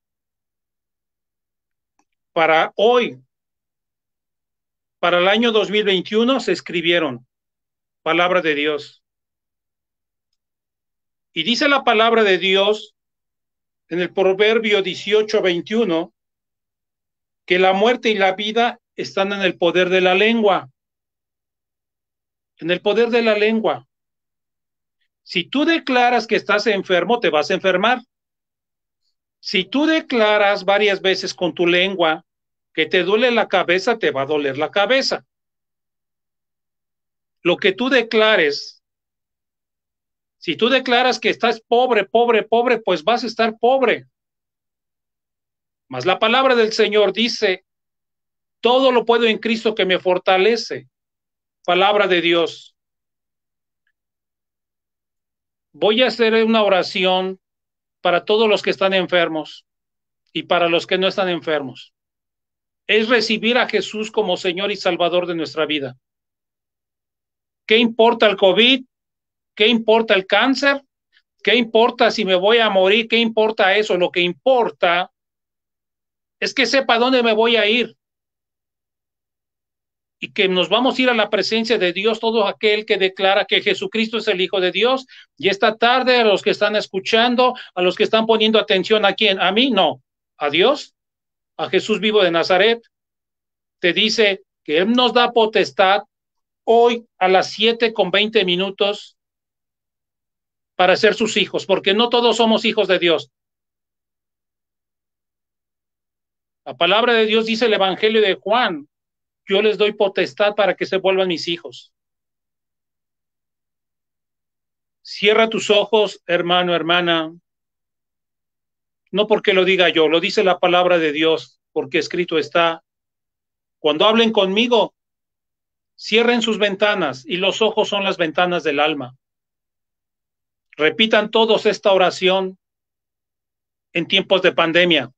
para hoy, para el año 2021, se escribieron. Palabra de Dios. Y dice la palabra de Dios en el Proverbio 18, 21, que la muerte y la vida están en el poder de la lengua. En el poder de la lengua. Si tú declaras que estás enfermo, te vas a enfermar. Si tú declaras varias veces con tu lengua que te duele la cabeza, te va a doler la cabeza. Lo que tú declares, si tú declaras que estás pobre, pobre, pobre, pues vas a estar pobre. Mas la palabra del Señor dice, todo lo puedo en Cristo que me fortalece. Palabra de Dios. Voy a hacer una oración para todos los que están enfermos y para los que no están enfermos. Es recibir a Jesús como Señor y Salvador de nuestra vida. ¿Qué importa el COVID? ¿Qué importa el cáncer? ¿Qué importa si me voy a morir? ¿Qué importa eso? Lo que importa es que sepa dónde me voy a ir. Y que nos vamos a ir a la presencia de Dios, todo aquel que declara que Jesucristo es el Hijo de Dios. Y esta tarde, a los que están escuchando, a los que están poniendo atención a quién, a mí, no, a Dios, a Jesús vivo de Nazaret, te dice que Él nos da potestad hoy a las siete con veinte minutos para ser sus hijos, porque no todos somos hijos de Dios. La palabra de Dios dice el Evangelio de Juan, yo les doy potestad para que se vuelvan mis hijos. Cierra tus ojos, hermano, hermana. No porque lo diga yo, lo dice la palabra de Dios, porque escrito está. Cuando hablen conmigo, cierren sus ventanas y los ojos son las ventanas del alma. Repitan todos esta oración en tiempos de pandemia.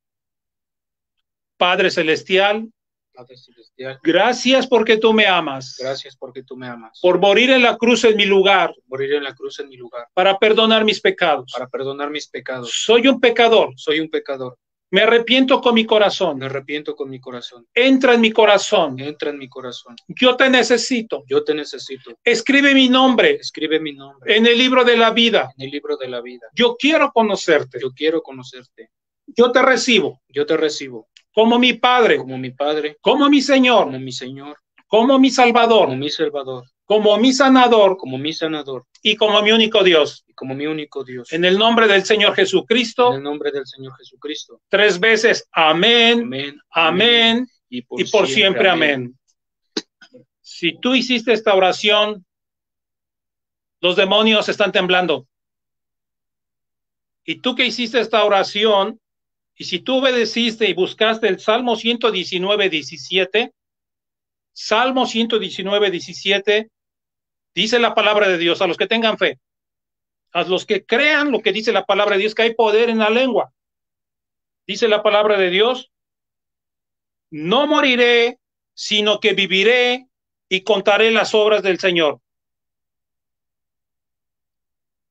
Padre celestial, Padre celestial, gracias porque tú me amas. gracias porque tú me amas. Por morir en la cruz en mi lugar, Por morir en la cruz en mi lugar, para perdonar mis pecados. para perdonar mis pecados. Soy un pecador. Soy un pecador. Me arrepiento con mi corazón. Me arrepiento con mi corazón. Entra en mi corazón. Entra en mi corazón. Yo te necesito. Yo te necesito. Escribe mi nombre Escribe mi nombre en el libro de la vida. en el libro de la vida. Yo quiero conocerte. Yo quiero conocerte. Yo te recibo Yo te recibo como mi Padre, como mi Padre, como mi Señor, como mi Señor, como mi como Salvador, mi Salvador, como mi sanador como mi sanador y como mi único Dios. y como mi único Dios. En el nombre del Señor En Jesucristo, el nombre del Señor Jesucristo. tres veces, amén, Amén. amén Y por, y por siempre, amén. Si tú hiciste esta oración, los demonios están temblando. Y tú que hiciste esta oración, y si tú obedeciste y buscaste el Salmo 119, 17, Salmo 119, 17, dice la palabra de Dios a los que tengan fe, a los que crean lo que dice la palabra de Dios, que hay poder en la lengua. Dice la palabra de Dios, no moriré, sino que viviré y contaré las obras del Señor.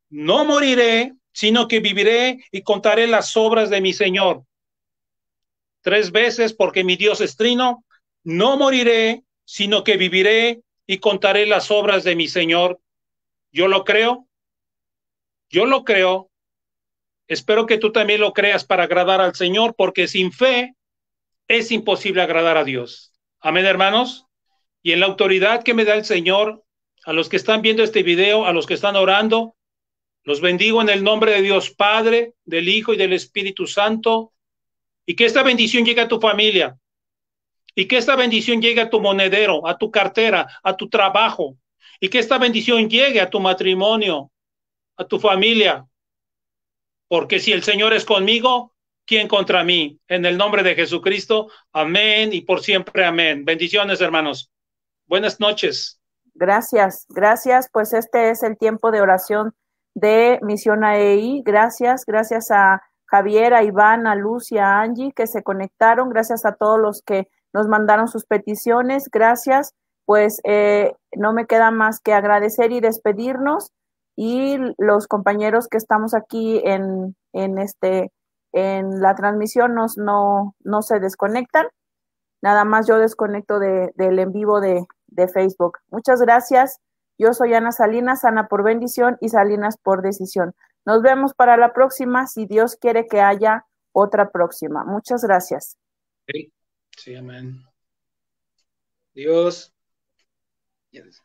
No moriré, sino que viviré y contaré las obras de mi Señor. Tres veces, porque mi Dios es trino, no moriré, sino que viviré y contaré las obras de mi Señor. Yo lo creo, yo lo creo. Espero que tú también lo creas para agradar al Señor, porque sin fe es imposible agradar a Dios. Amén, hermanos. Y en la autoridad que me da el Señor, a los que están viendo este video, a los que están orando, los bendigo en el nombre de Dios Padre, del Hijo y del Espíritu Santo, y que esta bendición llegue a tu familia, y que esta bendición llegue a tu monedero, a tu cartera, a tu trabajo, y que esta bendición llegue a tu matrimonio, a tu familia, porque si el Señor es conmigo, ¿quién contra mí? En el nombre de Jesucristo, amén y por siempre amén. Bendiciones, hermanos. Buenas noches. Gracias, gracias. Pues este es el tiempo de oración de Misión AEI. Gracias, gracias a Javier, a Iván, a Lucia, a Angie que se conectaron. Gracias a todos los que nos mandaron sus peticiones. Gracias. Pues eh, no me queda más que agradecer y despedirnos y los compañeros que estamos aquí en, en, este, en la transmisión nos, no, no se desconectan. Nada más yo desconecto de, del en vivo de, de Facebook. Muchas gracias. Yo soy Ana Salinas, Ana por bendición y Salinas por decisión. Nos vemos para la próxima, si Dios quiere que haya otra próxima. Muchas gracias. Sí, amén. Dios. Yes.